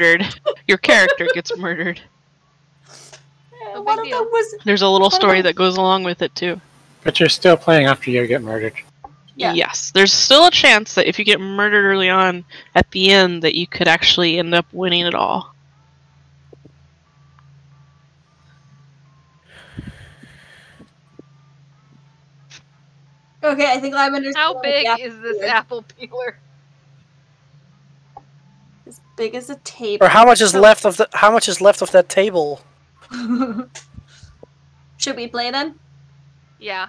Your character gets murdered. Yeah, No one of them was There's a little story about- that goes along with it too. But you're still playing after you get murdered. Yeah. Yes, there's still a chance that if you get murdered early on, at the end, that you could actually end up winning it all. okay. I think I'm understanding. How big the apple is this peeler- apple peeler? As big as a table. Or how much is left of the how much is left of that table? Should we play then? Yeah.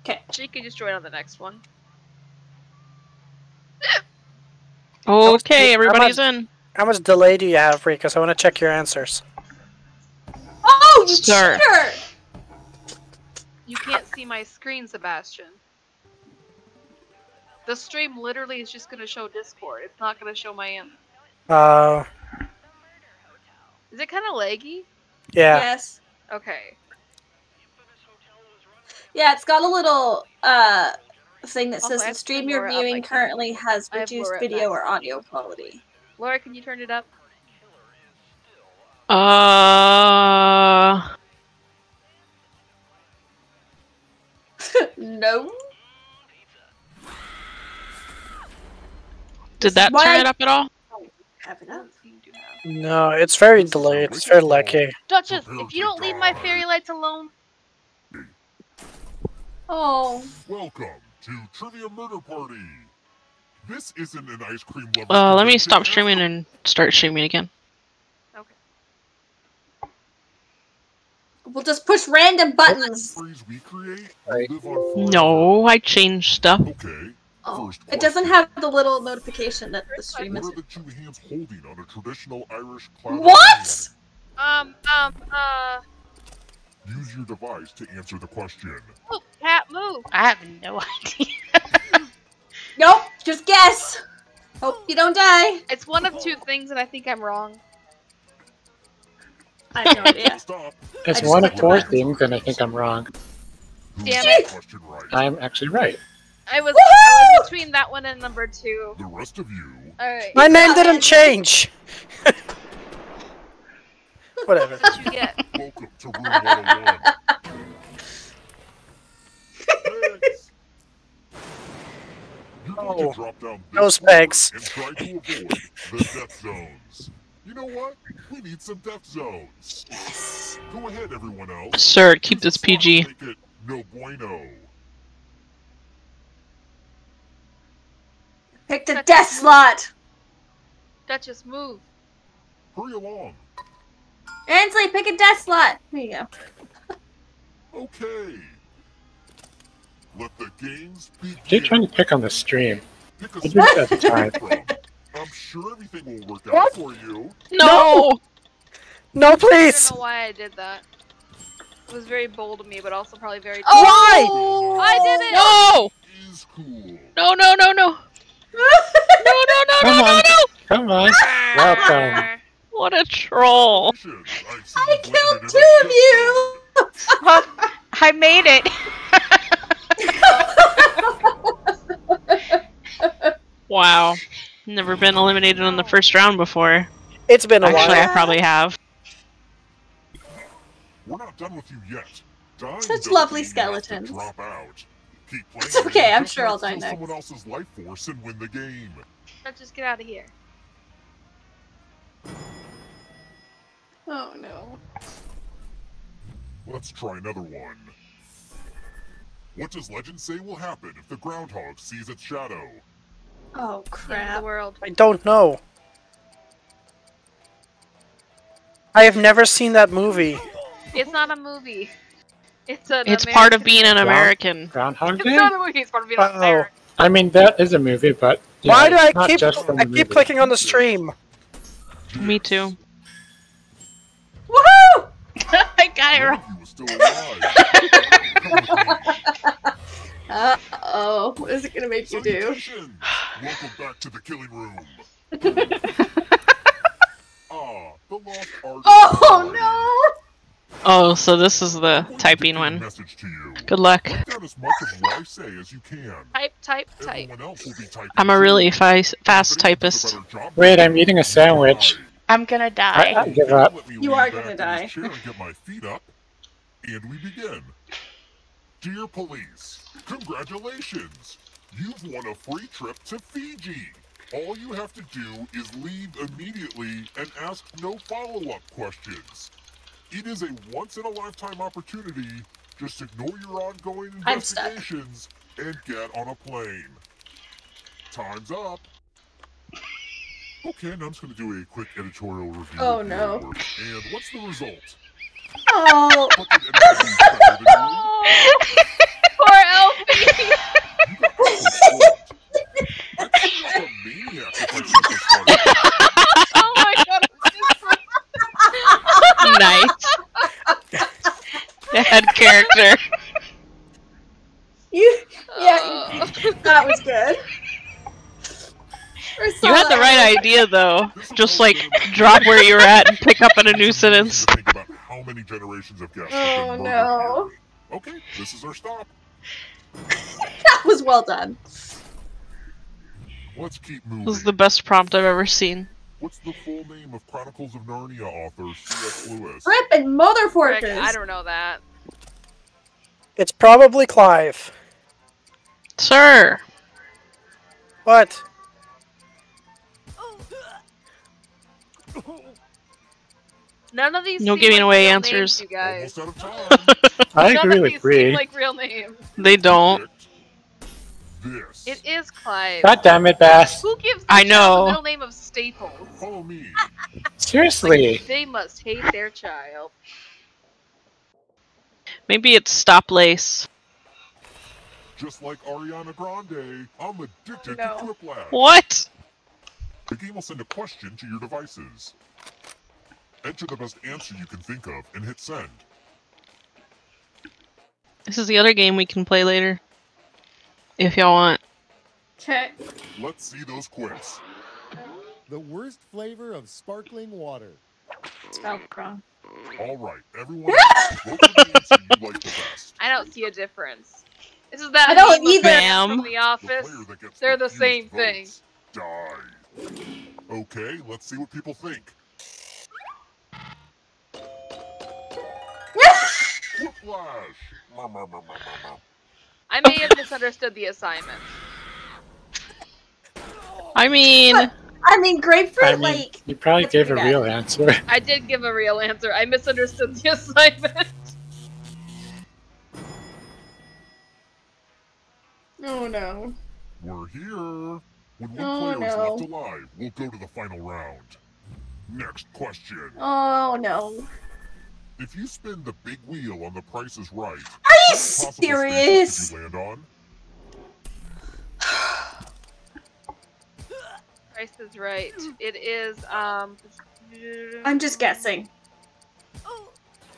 Okay. She can just join on the next one. Okay, how everybody's much- in. How much delay do you have, Rika? Because I want to check your answers. Oh, you Sir. cheater! You can't see my screen, Sebastian. The stream literally is just gonna show Discord. It's not gonna show my end. Uh, Is it kind of laggy? yeah. Yes. Okay. Yeah, it's got a little uh thing that Also, says I the have stream you're Laura up, I viewing can't- currently has I have reduced Laura at video or audio quality. Laura, can you turn it up? Uh, no. did that Why- turn it up at all? Have it I up. don't seem to have. No, it's very delayed. It's very lucky. Duchess, if you don't leave my fairy lights alone, Oh. Welcome to Trivia Murder Party. This isn't an ice cream level. Uh, let me stop streaming and start streaming again. Okay. We'll just push random buttons. We create live on. No, I changed stuff. Okay. Oh. It doesn't have the little notification that the stream What is. are the two hands holding on a traditional Irish Claddagh? What? um, um, uh, Use your device to answer the question. oh, cat, move. I have no idea. Nope. Just guess. Hope you don't die. It's one of two things, and I think I'm wrong. I have no idea. It's one of four things, and I think I'm wrong. Damn it. the question right? I'm actually right. I was, I was between that one and number two. The rest of you. All right. My name didn't change. Whatever. What you get? Welcome to Room 101. Pegs. You're Oh, to oh. drop down those floor pegs. and try to avoid the death zones. You know what? We need some death zones. Go ahead, everyone else. Sir, keep Use this the slot to PG. make it No bueno. Pick the death slot. Duchess, move. Hurry along. Ansley, pick a death slot. There you go. Okay. Let the games begin. You're trying to pick on the stream. Pick a I do spot that to time. I'm sure everything will work out for you. No! No, please! I don't know why I did that. It was very bold of me, but also probably very. Oh! I did it! No! Is cool. No, no, no, no. No, no, no, Come no, no, on. no! Come on. Welcome. What a troll. I've seen I you killed two of you. Well, I made it. Wow. Never been eliminated on the first round before. It's been a Actually, while. I probably have. We're not done with you yet. Dying Such lovely mean you have to skeletons. Drop out. Keep It's okay, I'm sure I'll die steal next. Someone else's life force and win the game. Let's just get out of here. Oh no. Let's try another one. What does legend say will happen if the groundhog sees its shadow? Oh End of the crap. world. I don't know. I have never seen that movie. It's not a movie. It's an It's part of being an American. Groundhog It's Day? not a movie. It's part of being an Uh-oh. American. I mean, that is a movie, but. yeah, Why do I not keep I keep movie. clicking on the stream? Me too. Woohoo! I got it One right. of you is still alive. Come with me. Uh oh. What is it gonna make you do? Salutations! Welcome back to the killing room. Ah, the lost art. Oh no! Oh, so this is the I'm going to typing one. Message to you. Good luck. Write down as much of what I say as you can. Type, type, type. Everyone else will be typing I'm a really fi- fast typist. a better job Wait, I'm eating a sandwich. I'm gonna die. I give up. You are gonna in die. this chair and get my feet up. And we begin. Dear police, congratulations! You've won a free trip to Fiji. All you have to do is leave immediately and ask no follow-up questions. It is a once-in-a-lifetime opportunity. Just ignore your ongoing investigations and get on a plane. Time's up. Okay, now I'm just going to do a quick editorial review. Oh, no. work. And what's the result? Oh, What did anybody do better than you? Poor Elfey. You got. I'd a maniac if I this one. oh my god. Nice. Head character. you. Yeah, Oh. that was good. We're You had the right idea though. Just like drop where you're at and pick up in a new sentence. Think about how many generations of guests have Oh, been no. here. Okay, this is our stop. That was well done. Let's keep moving. This is the best prompt I've ever seen. What's the full name of Chronicles of Narnia author C.S. Lewis? Rip and mother Frick. I don't know that. It's probably Clive. Sir! What? None of these. No giving like away real answers. Names, you guys. Almost out of time. I None agree of with Bri. like real names. They don't. This. It is Clive. God damn it, Bass. Who gives I their child know. the middle name of Staples? Follow me. Seriously. They must hate their child. Maybe it's Stop Lace. Just like Ariana Grande, I'm addicted No. to Quiplash. What? The game will send a question to your devices. Enter the best answer you can think of and hit send. This is the other game we can play later. If y'all want. Okay. Let's see those quips. The worst flavor of sparkling water. Spelled wrong. All right, everyone, vote for the answer you like the best. I don't see a difference. This is that I don't either. man from The The Office. player that gets They're the same thing. Die. Okay, let's see what people think. Whiplash. I may have misunderstood the assignment. I mean, I mean, grapefruit I mean, like. you probably gave a pretty real answer. I did give a real answer. I misunderstood the assignment. Oh no. We're here. When one Oh, player is left alive, we'll go to the final round. Next question. Oh no. If you spin the big wheel on the price is right, Are you what possible spaces serious? you land on? Price is right. It is um. I'm just guessing.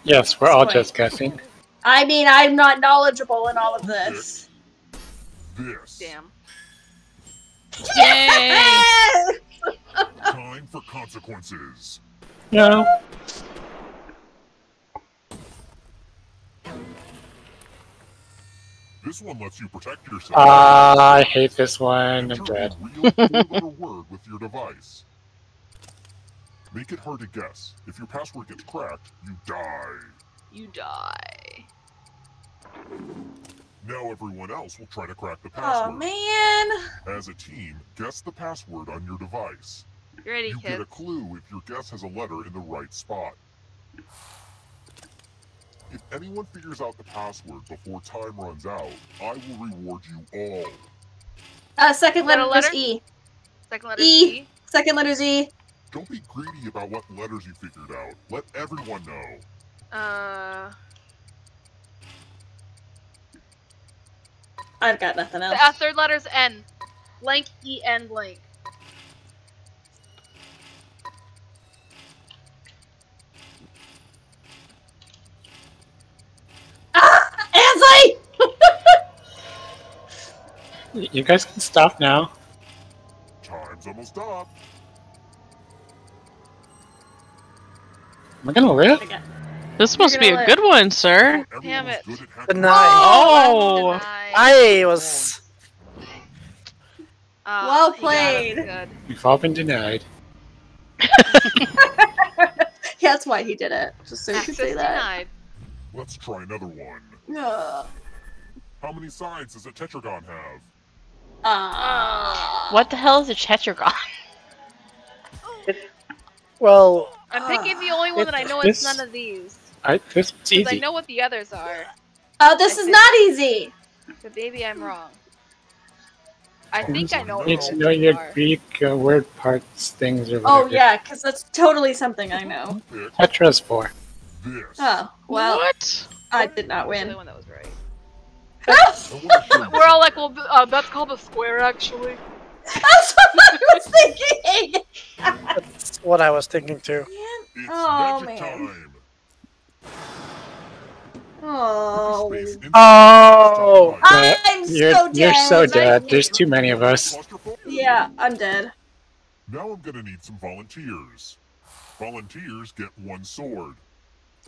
Yes, we're all just guessing. I mean, I'm not knowledgeable in all of this. This. Damn. yay! Time for consequences. No. This one lets you protect yourself. Ah, I hate this one. I'm Enter dead. a real four-letter word with your device. Make it hard to guess. If your password gets cracked, you die. You die. Now everyone else will try to crack the password. oh man. As a team, guess the password on your device. You ready, You get a clue if your guess has a letter in the right spot. If anyone figures out the password before time runs out, I will reward you all. Uh, second letter Middle letter? E. Second letter E. E. Second letter's E. Don't be greedy about what letters you figured out. Let everyone know. Uh, I've got nothing else. the uh, third letter's N. Blank E N blank. You guys can stop now. Time's almost up. Am I gonna live? This must be gonna a good one, sir. Damn it. good at hacking Denied. Oh! I was. Uh, Well you got it. played. Good. We've all been denied. Yeah, that's why he did it. Just so you could say that. denied. Let's try another one. Ugh. How many sides does a tetragon have? What the hell is a tetragon? Well, I'm picking the only one that I know This- is none of these. I, this one's Because I know what the others are. Oh, this I is think- not easy. But maybe I'm wrong. I think I know what You need to know your are. Greek uh, word parts, things, or whatever. Oh yeah, because that's totally something I know. Pick Tetra's four. this. Oh well, what? I did not What's the win. We're all like, well, uh, that's called a square, actually. That's what I was thinking. that's what I was thinking too. It's Oh, magic man. time. Oh, Space into Oh. I'm You're, so dead. you're so dead. There's too many of us. Yeah, I'm dead. Now I'm gonna need some volunteers. Volunteers get one sword.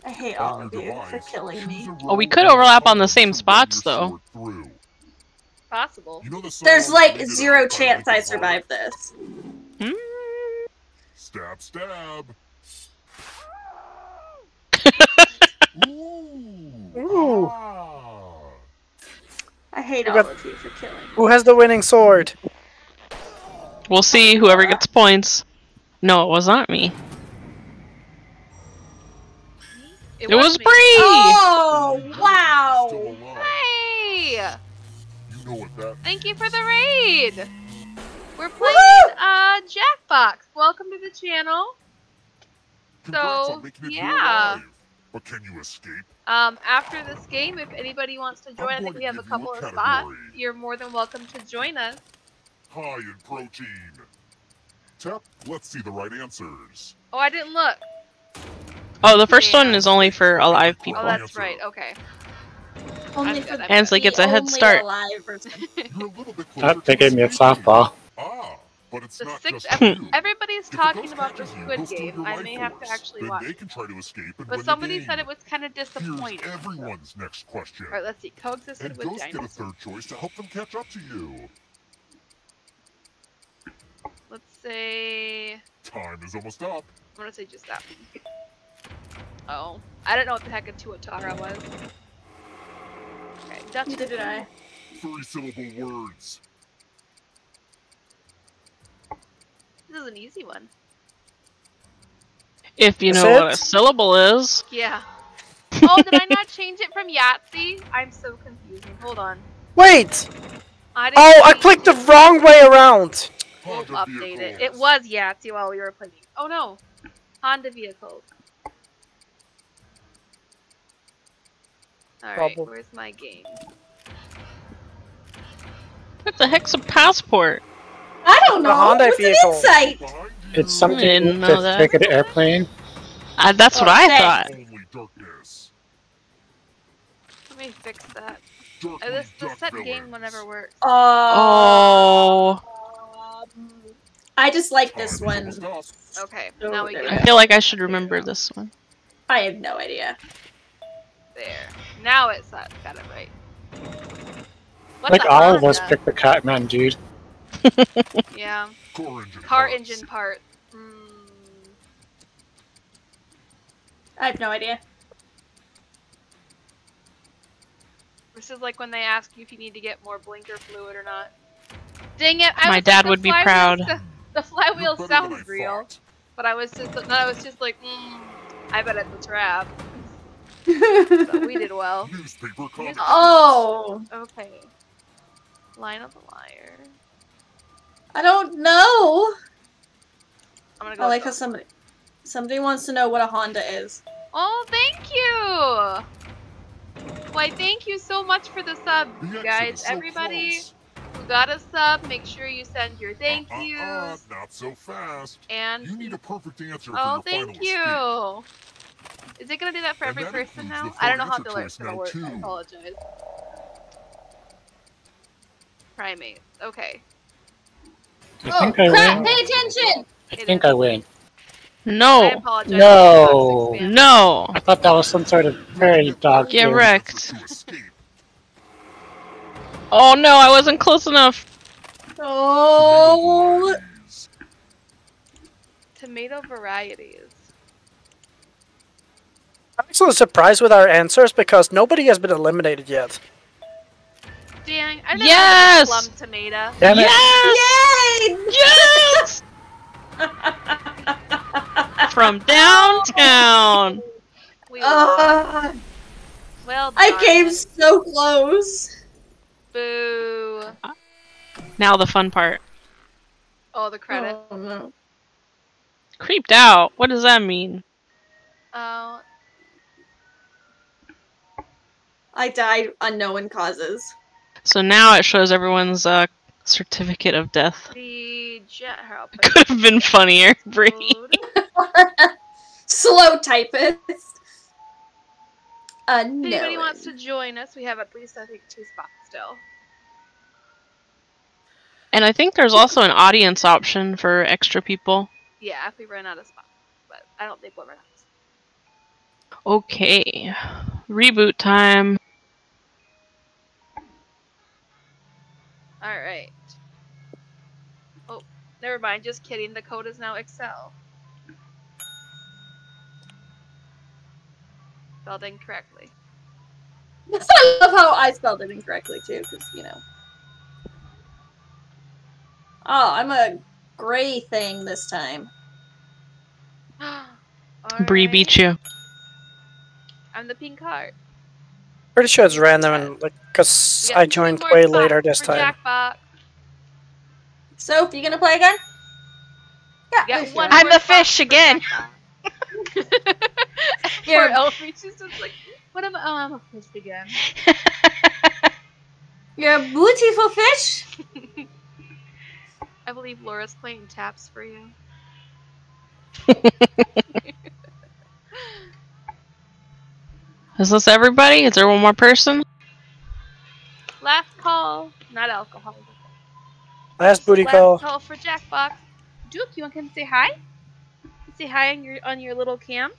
I hate all of you for killing me. Oh, we could overlap on the same spots, though. Possible. You know the song There's like zero chance I survive this. Hmm? Stab, stab. Ooh. Ooh. Ah. I hate all of you for killing me. Who has the winning sword? We'll see whoever gets points. No, it was not me. It, was, me. Bri! Oh wow! Hey! You know what that Thank you for the raid! We're playing Woohoo! uh, Jackbox. Welcome to the channel. Congrats So, on making it yeah. alive. But can you escape? Um, after this game, if anybody wants to join, I think we have a give you a couple of spots. You're more than welcome to join us. High in protein. Tap, let's see the right answers. Oh, I didn't look. Oh, the first one is only for alive people. Oh, that's right. Okay. Only for good, the I'm Ansley gets a head start. alive person. You're a little bit closer to they gave me a softball. Ah, but it's The not six. just ev- you. everybody's If the talking about the catches you, Squid Game. I may have to actually watch. they can try to escape and But somebody the said it was kind of disappointing. Here's everyone's next question. All right, let's see. Coexisted And with ghosts get a dinosaurs. third choice to help them catch up to you. Let's say. Time is almost up. I'm gonna say just that. Oh, I don't know what the heck a Tuatara was. Okay, Dutch. Neither did I. Three syllable words. This is an easy one. If you That's know what a syllable is. Yeah. Oh, did I not change it from Yahtzee? I'm so confusing. Hold on. Wait! I didn't Oh, I change clicked the wrong way around. We'll Honda update it. It was Yahtzee while we were playing. Oh no, Honda vehicles. All right, where's my game? What the heck's a passport? I don't know. The know. Honda What's vehicle. an insight? It's something didn't to that. take an airplane. Uh, that's what Oh, I thanks. thought. Only darkness. Let me fix that. Darkly Uh, this this set game villains. will never work. Uh, Oh, um, I just like this one. Okay, Oh, now we there get we I feel like I should remember this one. I have no idea. There. Now it's that got it right. What Like the all of us Honda? picked the Catman dude. Yeah, Car engine. car parts. engine part. Mm, I have no idea. this is like when they ask you if you need to get more blinker fluid or not. Dang it! I My dad would be proud. sa- The flywheel sounds real. But I was just, then I was just like, mm, I bet it's a trap. So we did well. Newspaper comic. oh, Okay. Line of the liar. I don't know. I'm gonna go. I with like how somebody somebody wants to know what a Honda is. Oh, thank you. Why, thank you so much for the sub, The you guys. is so Everybody close. who got a sub, make sure you send your thank Uh, uh, yous. uh, not so fast. And You need a perfect answer oh, for thank final you. Is it gonna do that for every that person now? I don't know how third the answer alert's gonna work. now, I apologize. Primate. Okay. I Oh think I crap! win. Pay attention. I It think is. I win. No, apologize. No. No. I thought that was some sort of fairy dog. Get thing. wrecked. Oh no, I wasn't close enough. Oh, Tomato tomato varieties. I'm actually surprised with our answers because nobody has been eliminated yet. Dang, I never Yes! had a plum tomato. Damn it. Yes! Yes! From downtown. We Uh, well done. I came so close. Boo. Now the fun part. Oh, the credit. Oh, no. Creeped out. What does that mean? Oh, I died unknown causes. So now it shows everyone's uh, certificate of death. the jet. Here, Could have been funnier, Bri. Slow typist. If anybody wants to join us, we have at least I think two spots still. And I think there's also an audience option for extra people. Yeah, if we run out of spots, but I don't think we'll run out. Of spots. Okay. Reboot time. All right. Oh, never mind. Just kidding. The code is now Excel. Spelled incorrectly. I love how I spelled it incorrectly too, because you know. Oh, I'm a gray thing this time. Bri beat you. I'm the pink heart. Pretty sure it's random and like because We I joined way spots later this time. Jackbox. So, you gonna play again? Yeah. We got sure. one I'm more the spot fish again. Poor Here. Elfey, she's just like, what am I? Oh, I'm a fish again. You're a beautiful fish. I believe Laura's playing taps for you. Is this everybody? Is there one more person? Last call, not alcohol. Last booty Last call. call for Jackbox. Duke, you want to come say hi? Say hi on your on your little cam.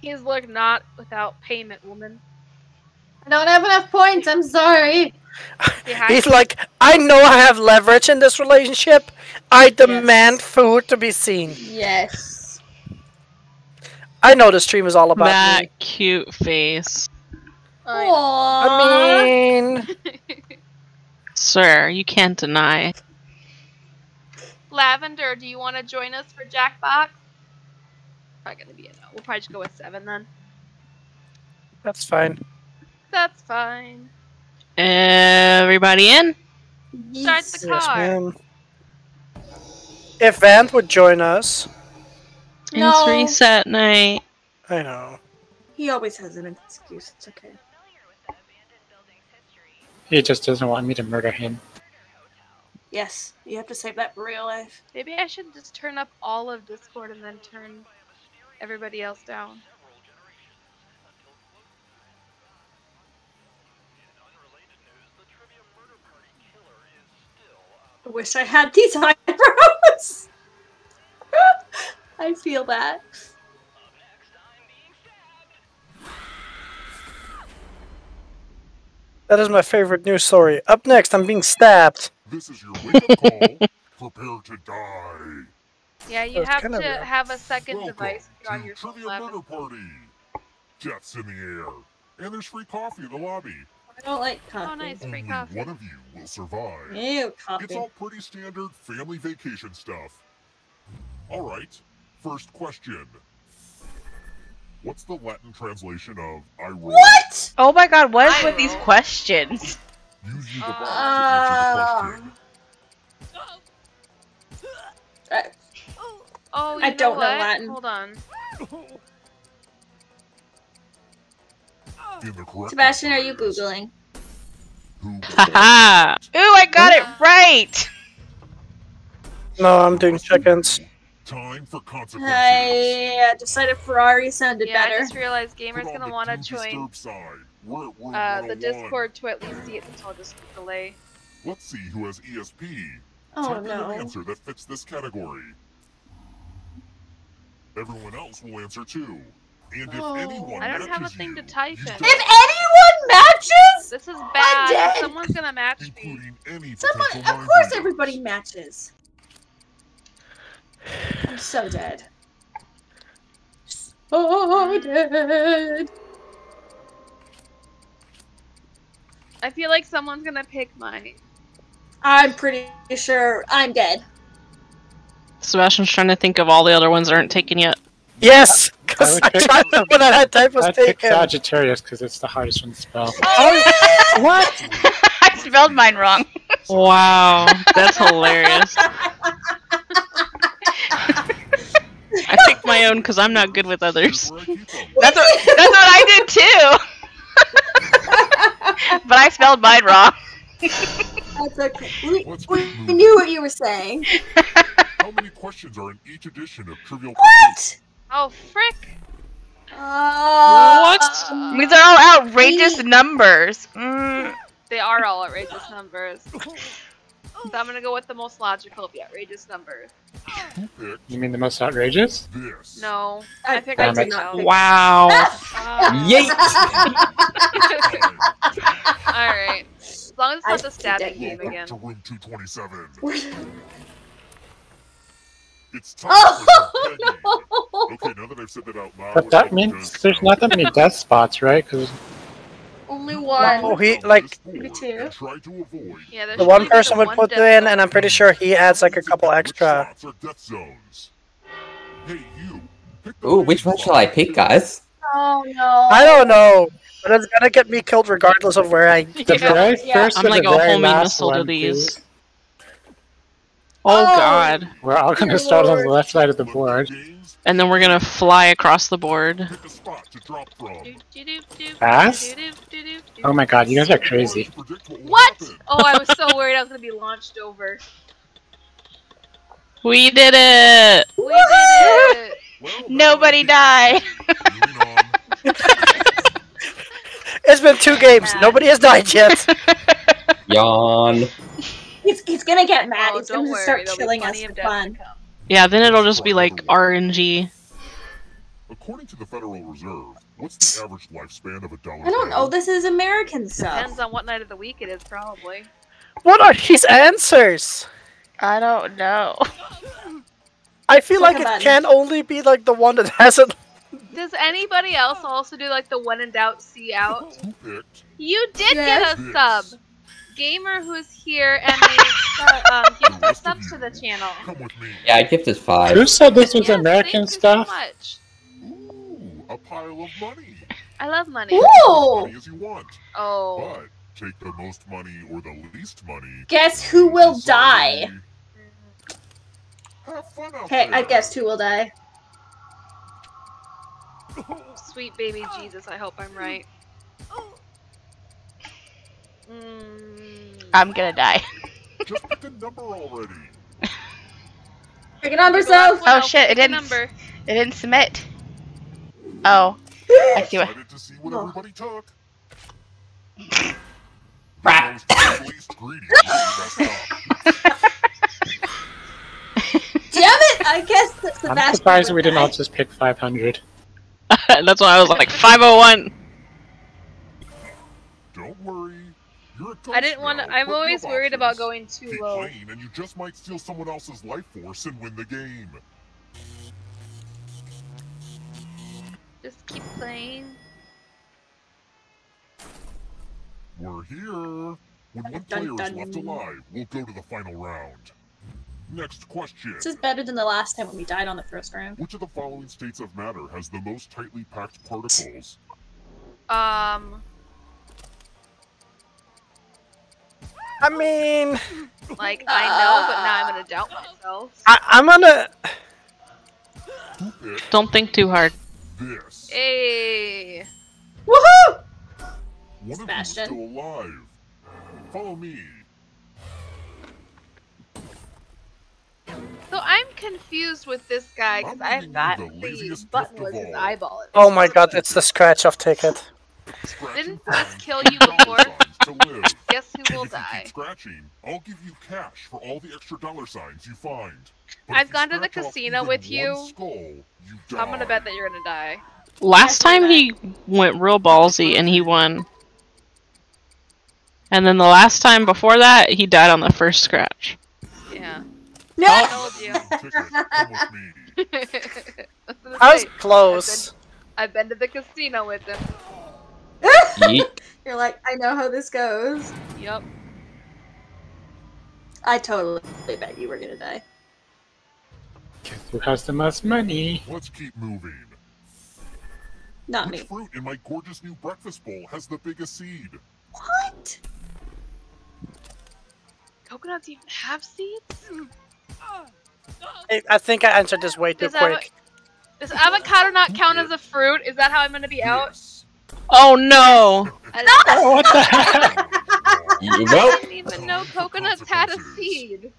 He's like not without payment, woman. I don't have enough points. I'm sorry. He's like, I know I have leverage in this relationship. I demand food to be seen. Yes. I know the stream is all about that me. cute face. I- Aww. I mean, Sir, you can't deny. Lavender, do you want to join us for Jackbox? Probably gonna be a no. We'll probably just go with seven then. that's fine. That's fine. Everybody in? Start the Yes, car. ma'am. If Vant would join us, No. It's reset night. I know. He always has an excuse. It's okay. He just doesn't want me to murder him. Yes, you have to save that for real life. Maybe I should just turn up all of Discord and then turn everybody else down. I wish I had these eyebrows. I feel that. That is my favorite news story. Up next, I'm being stabbed. This is your wake-up call. Prepare to die. Yeah, you it's have to a- have a second Welcome device on to your phone. Trivia Lavender. Murder Party. Jets in the air. And there's free coffee in the lobby. I don't like coffee. Oh, nice. Free Only coffee. one of you will survive. Ew, coffee. It's all pretty standard family vacation stuff. Alright, first question. What's the Latin translation of I roll? What? Oh my god, what is I with these questions? Use you the Uh, box to answer the question. Oh, you I know don't know? Latin. Hold on. In the correct Sebastian, are you googling? Haha! Ooh, I got it right! No, I'm doing check-ins. Time for consequences. I uh, decided Ferrari sounded Yeah, I just realized Gamer's on gonna want to join disturb side. We're at uh, the Discord to at least see it, so I'll just delay. Let's see who has ESP. Oh Type in no. an answer that fits this category. Everyone else will answer too. And if Oh. anyone I don't have a matches thing you, to type in. If anyone matches, This is bad. Someone's gonna match me. any someone, of course, readers. everybody matches. I'm so dead. So dead. I feel like someone's gonna pick mine. I'm pretty sure I'm dead. Sebastian's trying to think of all the other ones that aren't taken yet. Yes, because would I pick- tried to when that type was I'd pick taken. Sagittarius because it's the hardest one to spell. Oh, oh what? I spelled mine wrong. Wow, that's hilarious. I picked my own because I'm not good with others. Here's where I keep 'em. That's what, that's what I did too. but I spelled mine wrong. That's okay. We, we knew what you were saying. How many questions are in each edition of Trivial What? Oh frick! Uh, What? These are all outrageous numbers. Mm, They are all outrageous numbers. So I'm gonna go with the most logical of the outrageous numbers. You mean the most outrageous? No, I- I picked I did not Wow. Yeet! Alright. As long as it's not the stabbing did game Welcome again. to room 227. It's time Oh, pegging. no. Okay, now that I've said that out loud, But that means there's not that many death spots, right? Because Only Oh, one. he like Me too. Try to avoid Yeah, there the one person would one put death it in, and I'm pretty sure he adds like a couple extra. spots are death zones. Hey, you. Ooh, which one shall I pick, guys? Oh no. I don't know, but it's gonna get me killed regardless of where I. the Yeah. very Yeah. first I'm and like the a very homing last missile to one, these. too. Oh Oh. god. We're all gonna Dear start on the left side of the Look, board. Games, And then we're gonna fly across the board. Pick a spot to drop from. Fast? Oh my god, you guys are crazy. Hard to predict what will What? happen. Oh, I was so worried I was gonna be launched over. We did it! We did it! Well, nobody died. keep us moving on. It's been two games. Nobody has died yet. Yawn. He's, he's gonna get mad. Oh, he's gonna worry, start there'll killing us for of deaths fun. Come. Yeah, then it'll just be like RNG. According to the Federal Reserve, what's the average lifespan of a dollar? I don't know. This is American stuff. Depends on what night of the week it is, probably. What are his answers? I don't know. I feel Click like it can only be like the one that hasn't. Does anybody else also do like the when in doubt, see out? You did Yes. get a this? sub. Gamer who's here and they uh, um, gives us subs to the channel. Come with me. Yeah, I gifted five. Who said this was Yes, American thank you stuff? So much. Ooh, a pile of money. I love money. As Ooh! as you want. Oh. But take the most money or the least money. Guess who will die? Have fun out Okay, there. I guessed who will die. Sweet baby Jesus, I hope I'm right. Mm. I'm gonna die. Just pick a number already. Pick a number, Pick a last so. one, Oh, I'll shit, it didn't- Number. It didn't submit. Oh, I see what. Excited to see what Oh. everybody took. Crap. Those that are least greedy really messed up. Damn it! I guess that I'm surprised we didn't all just pick 500. That's why I was like 501. Don't worry. You're a ghost I didn't want to. I'm always have worried about going too Keep low. playing, and you just might steal someone else's life force and win the game. Just keep playing. We're here. When one Dun, player is dun. left alive, we'll go to the final round. Next question. This is better than the last time when we died on the first round. Which of the following states of matter has the most tightly packed particles? Um, I mean, like I know, but now I'm gonna doubt myself. I, I'm gonna. Don't think too hard. this? Hey, Woohoo! One Sebastian. still alive. Follow me. so I'm confused with this guy because I'm I've got the the button gift was his eyeball. Oh my god, it's the scratch off ticket. Didn't and this kill you before? Signs To live. Guess who will if you die? keep scratching, I'll give you cash for all the extra dollar signs you find. But I've gone to the casino with you. Skull, you. I'm gonna bet that you're gonna die. Last time feel he went real ballsy and he won. And then the last time before that, he died on the first scratch. Yeah. No. I told you. Ticket, come with me. I was gonna I was say, close. I've been to the casino with him. Yeet. You're like, I know how this goes. Yep. I totally bet you were gonna die. Guess who has the most money? Let's keep moving. Not Which me. fruit in my gorgeous new breakfast bowl has the biggest seed? What? Coconuts even have seeds? I, I think I answered this way too Does quick. Does avocado not count as a fruit? Is that how I'm gonna be out? Yes. Oh no! I didn't, Oh, what the heck? You- I didn't even know coconuts had a seed.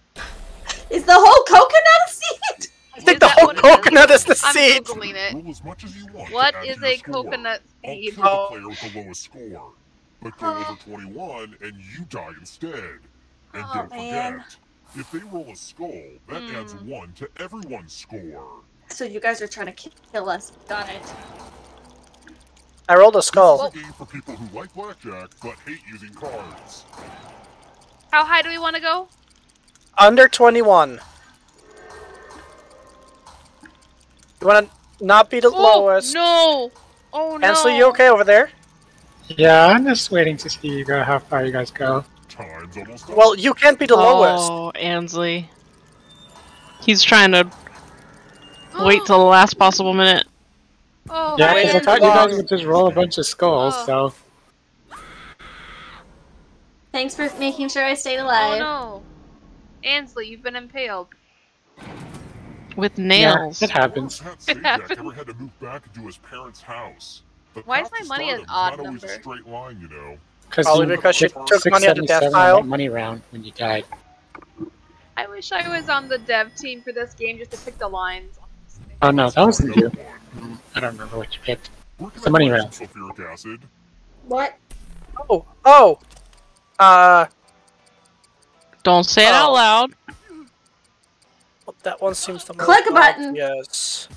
Is the whole coconut a seed? I think Is the whole what it is? coconut is the I'm seed. googling it. Roll as much as you want. to What add is to your a score. coconut I'll seed? kill the Oh. player with the lowest score. But go Oh. over 21 and you die instead. And Oh, don't man. forget, if they roll a skull, that Hmm. adds one to everyone's score. So you guys are trying to ki- kill us. Got it. I rolled a This skull. is a game for people who like blackjack but hate using cards. How high do we want to go? Under 21. You wanna not be the lowest? no! Oh no! Ansel, you okay over there? Yeah, I'm just waiting to see you go how far you guys go. Time's almost up. Well, you can't be the oh, lowest. Oh, Ansley. He's trying to wait till the last possible minute. Oh, Yeah, because I man. thought you guys would just roll a bunch of skulls, Oh. so. Thanks for making sure I stayed Oh alive. no! Ansley, you've been impaled. With Yeah, nails. it happens. Pat Sajak ever had to move back into his parents' house. The Why is my money an stardom's odd not always a number? straight line, you know. Because Probably you because you took took money out of the death pile. money round when you died. I wish I was on the dev team for this game just to pick the lines. Oh no, that wasn't you. Another one. I don't remember what you picked. Where can The money round. Sulfuric acid. What? Oh, oh. Uh, Don't say it Oh. out loud. that one seems to most Click a button. Yes.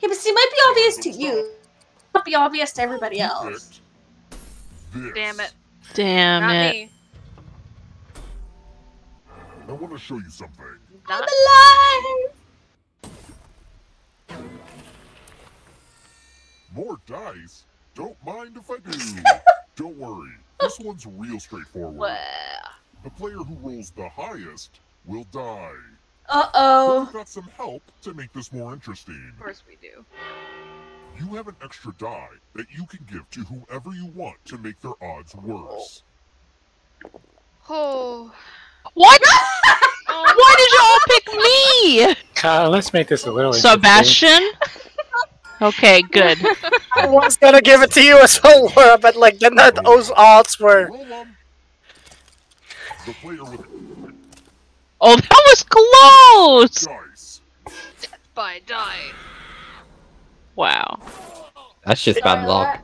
Yeah, but see, it might be obvious to you. It might be obvious to everybody else. Damn it. Damn Not it. me. I want to show you something. I'm Not alive! More dice? Don't mind if I do. Don't worry. This one's real straightforward. well. The player who rolls the highest will die. Uh oh. We've oh. got some help to make this more interesting. Of course we do. You have an extra die that you can give to whoever you want to make their odds worse. Oh. What? Why did you all pick me? Uh, let's make this a little interesting. Sebastian? Okay, good. I was gonna give it to you as well, Laura, but like then that, those odds were. Roll 'em. The player with Oh, that was close! dice. by die. Wow. that's just bad luck.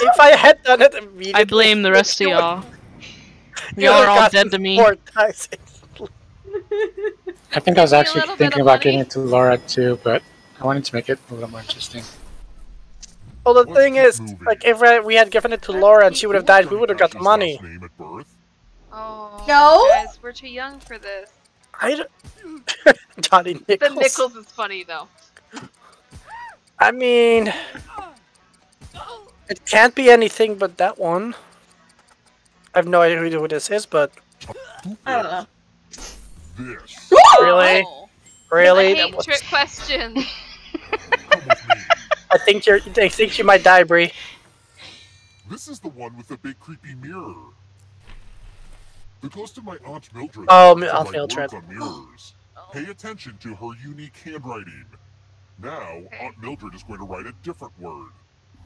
If I had done it immediately, I blame the rest of y'all. You Y'all would've are all dead to me. I think I was actually thinking about money. getting it to Laura too, but I wanted to make it a little more interesting. Well, the Let's thing keep is, moving. like, if uh, we had given it to Laura and she would have died, we would have got the money. last name at birth. Oh. No? Guys, we're too young for this. I don't... Johnny Nichols. The Nichols. Nichols is funny though. I mean, it can't be anything but that one. I have no idea who this is, but I don't know. This. really, Oh. really, I that hate was- trick questions. Come. I think you're. I think you might die, Bri. This is the one with the big creepy mirror. The ghost of my aunt Mildred. Oh, used to Aunt Mildred. on mirrors. Pay attention to her unique handwriting. Now, Aunt Mildred is going to write a different word,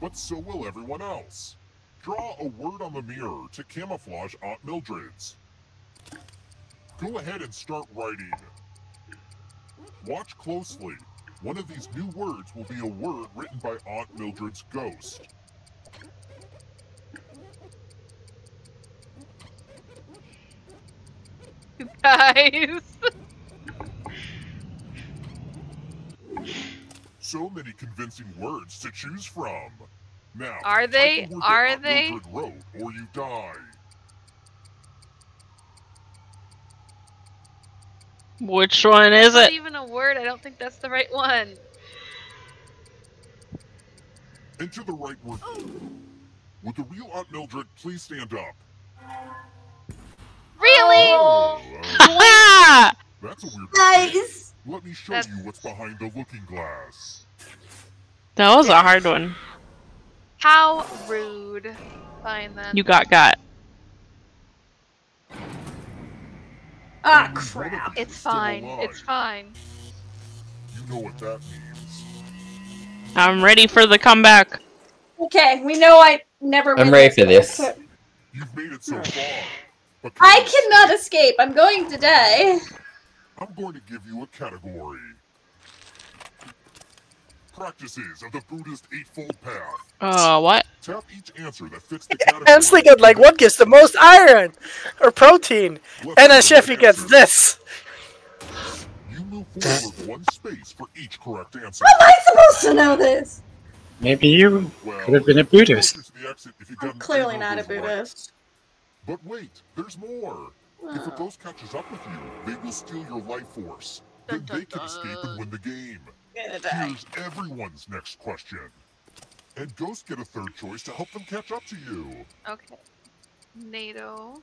but so will everyone else. Draw a word on the mirror to camouflage Aunt Mildred's. Go ahead and start writing. Watch closely. One of these new words will be a word written by Aunt Mildred's ghost. Guys. So many convincing words to choose from. Now, are they? Are they? Road or you die. Which one is it? Not even a word. I don't think that's the right one. Enter the right word. Oh. Would the real Aunt Mildred please stand up? Really? Oh, oh that's a weird. Nice. Let me show that's... you what's behind the looking glass. That was a hard one. How rude. Fine then. You got got. Ah, Only one of crap. It's fine. It's fine. You know what that means. I'm ready for the comeback. Okay, we know I never. I'm ready for this. but You've made it so far. But I cannot escape. I'm going to die. I'm going to give you a category. Practices of the Buddhist Eightfold Path. Uh, what? Tap each answer that fits the category. And thinking like, what gives the most iron or protein? Let's And then see what Sheffy gets answers. this. You move forward one space for each correct answer. How am I supposed to know this? Maybe you Well, could have been a Buddhist. closer to the exit if you'd I'm clearly not a those right. Buddhist. But wait, there's more. If a ghost catches up with you, they will steal your life force. Then they can escape and win the game. Gonna die. Here's everyone's next question. And ghosts get a third choice to help them catch up to you. Okay. NATO.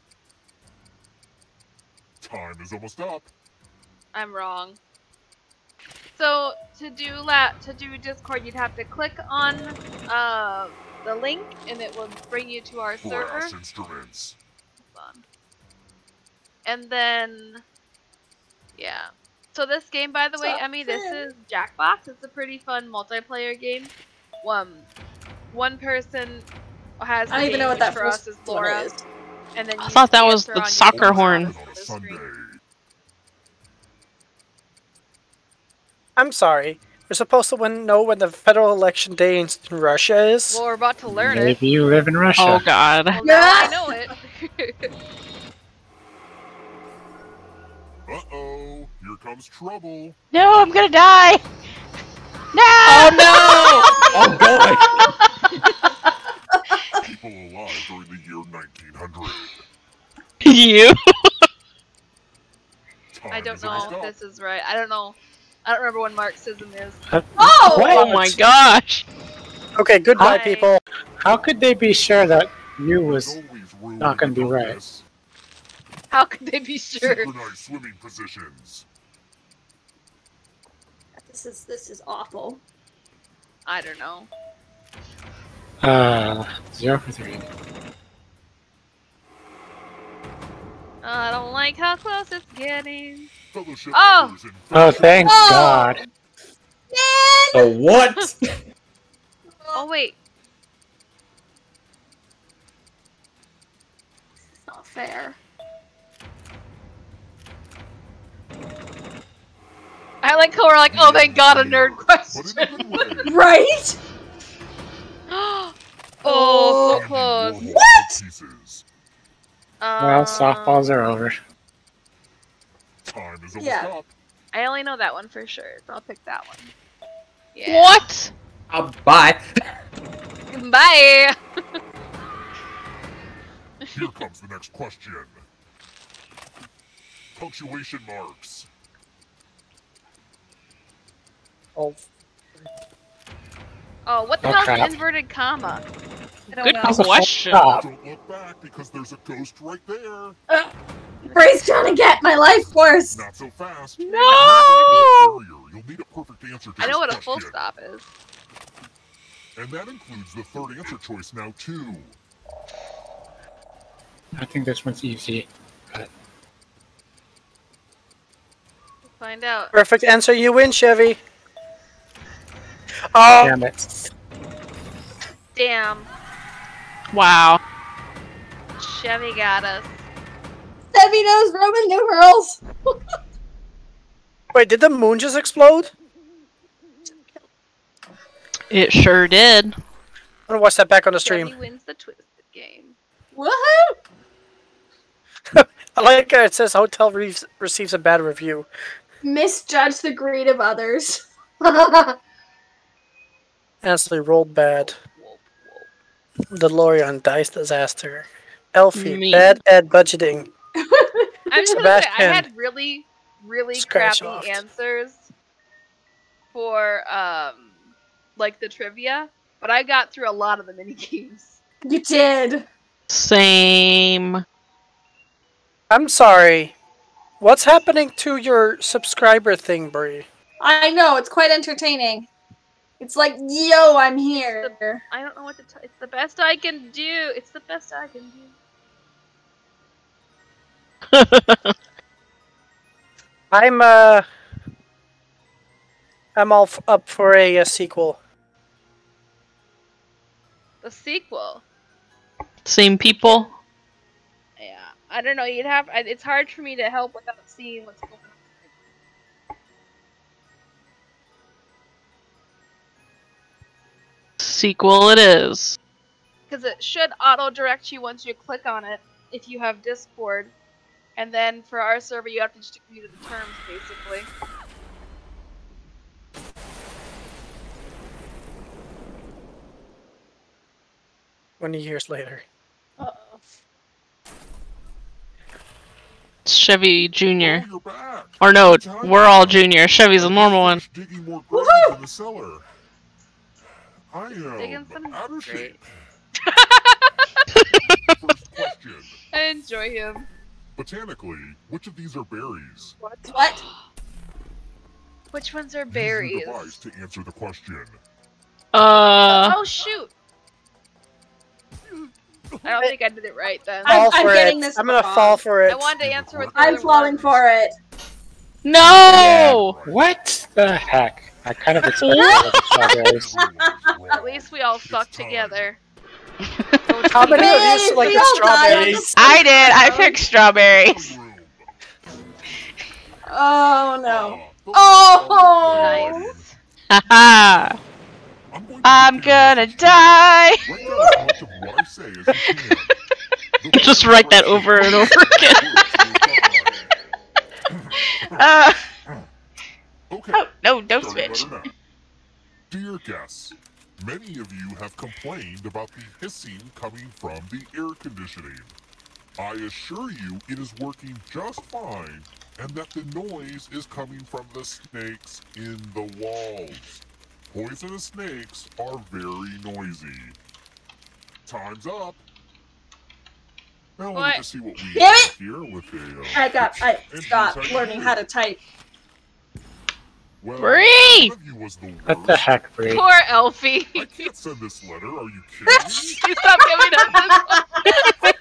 Time is almost up. I'm wrong. So to do la to do Discord, you'd have to click on uh the link, and it will bring you to our server. Brass instruments. Hold on. And then, yeah. So this game, by the way, Sup, Emmy, this is Jackbox. It's a pretty fun multiplayer game. Um, one person has. I don't even know what that for us is Laura, is. and then I thought that was the soccer horn. On on a Sunday. I'm sorry. We're supposed to win, know when the federal election day in in Russia is. Well, we're about to learn it. Maybe you live in Russia. Oh god. Well, now I know it. comes trouble. No, I'm gonna die. No. Oh no! Oh boy! People alive during the year 1900. no! you. Time I don't know if this is right. I don't know. I don't remember when Marxism is. Uh, oh! Oh my gosh. Okay, goodbye, Hi. people. How could they be sure that you was There's always room not gonna be right. How could they be sure? Synchronized swimming positions. This is this is awful. I don't know. uh zero for three? I don't like how close it's getting. Fellowship Oh! Oh, thank Oh! God! Man! So what? Oh wait, It's not fair. I like how we're like, oh thank God, a nerd question. in a good way. Right? oh, Oh. so close. Andy Warhol Pieces. Well, Um, softballs are over. Time is Yeah. up. I only know that one for sure, so I'll pick that one. Yeah. What? Oh, bye. Bye. Here comes the next question. Punctuation marks. Oh, Oh, what the Oh, hell's crap. an inverted comma? Good know. That's a full question. stop. Don't look back because there's a ghost right there. Uh, Bray's trying to get my life force. Not so fast. No! You'll need a perfect answer to I know what a full stop is. And that includes the third answer choice now too. I think this one's easy. Find out. perfect answer. You win, Chevy. Oh, Damn it. Damn. Wow. Chevy got us. Debbie knows Roman numerals. wait, did the moon just explode? It sure did. I'm gonna watch that back on the stream. Chevy wins the twisted game. Woohoo! I like how it says hotel re- receives a bad review. Misjudge the greed of others. Honestly, rolled bad. The Lorion dice disaster. Elfey, Me. bad at budgeting. I'm just gonna say, I had really really Scratch crappy off. answers for um like the trivia, but I got through a lot of the mini games. You did. Same. I'm sorry. What's happening to your subscriber thing, Bri? I know, it's quite entertaining. It's like, yo, I'm here. I don't know what to tell. It's the best I can do. It's the best I can do. I'm uh, I'm all f- up for a, uh sequel. The sequel. Same people. Yeah, I don't know. You'd have. It's hard for me to help without seeing what's going Sequel it is. Because it should auto direct you once you click on it if you have Discord. And then for our server, you have to just agree to the terms, basically. Twenty years later. Uh-oh. It's Chevy Jr. Oh. Or no, we're all Junior. Chevy's a normal one. Finish Digging more graves in the cellar. I Digging am some out of shape. First question. I enjoy him. Botanically, which of these are berries? What? What? Which ones are Use berries? your device to answer the question. Uh, oh shoot! I don't think I did it right then. I'm- Fall I'm for getting it. this I'm gonna wrong. fall for it. I wanted to answer with. I'm falling ones. for it. no! What the heck? I kind of expected all the strawberries. At least we all stuck time. together. How many of you Yay, selected we all died. strawberries? I did. I picked strawberries. Oh no. Oh! Nice. Haha. I'm, going to I'm gonna die. Write down as much of what I say as you can. The Just write that over and over will die. Uh, Okay. oh, no, don't switch. letter now. Dear guests, many of you have complained about the hissing coming from the air conditioning. I assure you it is working just fine and that the noise is coming from the snakes in the walls. Poisonous snakes are very noisy. Time's up. Now let me What? just see what we Damn have it! here with a. Uh, I got. I and stopped learning how to type. Well, Bri! one of you was the What the heck, Bri? Poor Elfey. I can't send this letter. Are you kidding me? you stop giving us this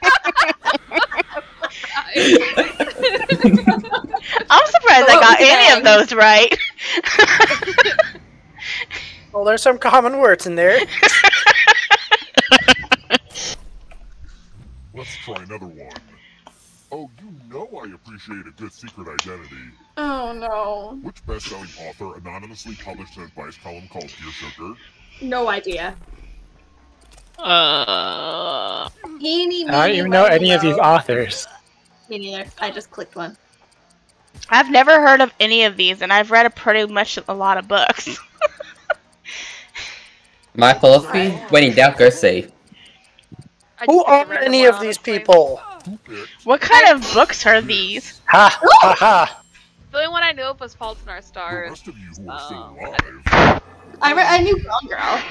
I'm surprised I got any that? of those right. Well, there's some common words in there. Let's try another one. Oh, you know I appreciate a good secret identity. Oh no. Which best-selling author anonymously published an advice column called Dear Sugar? No idea. Uh, Eeny, I don't even know miny, any of these authors. Me neither. I just clicked one. I've never heard of any of these, and I've read a pretty much a lot of books. My philosophy, when in doubt, go see. Who are picked a random any of these honestly. people? Who picked? What kind of books are these? Ha ha ha! The only one I knew of was Fault in Our The rest of you who are Oh. still um, alive. I, I knew Gone Girl.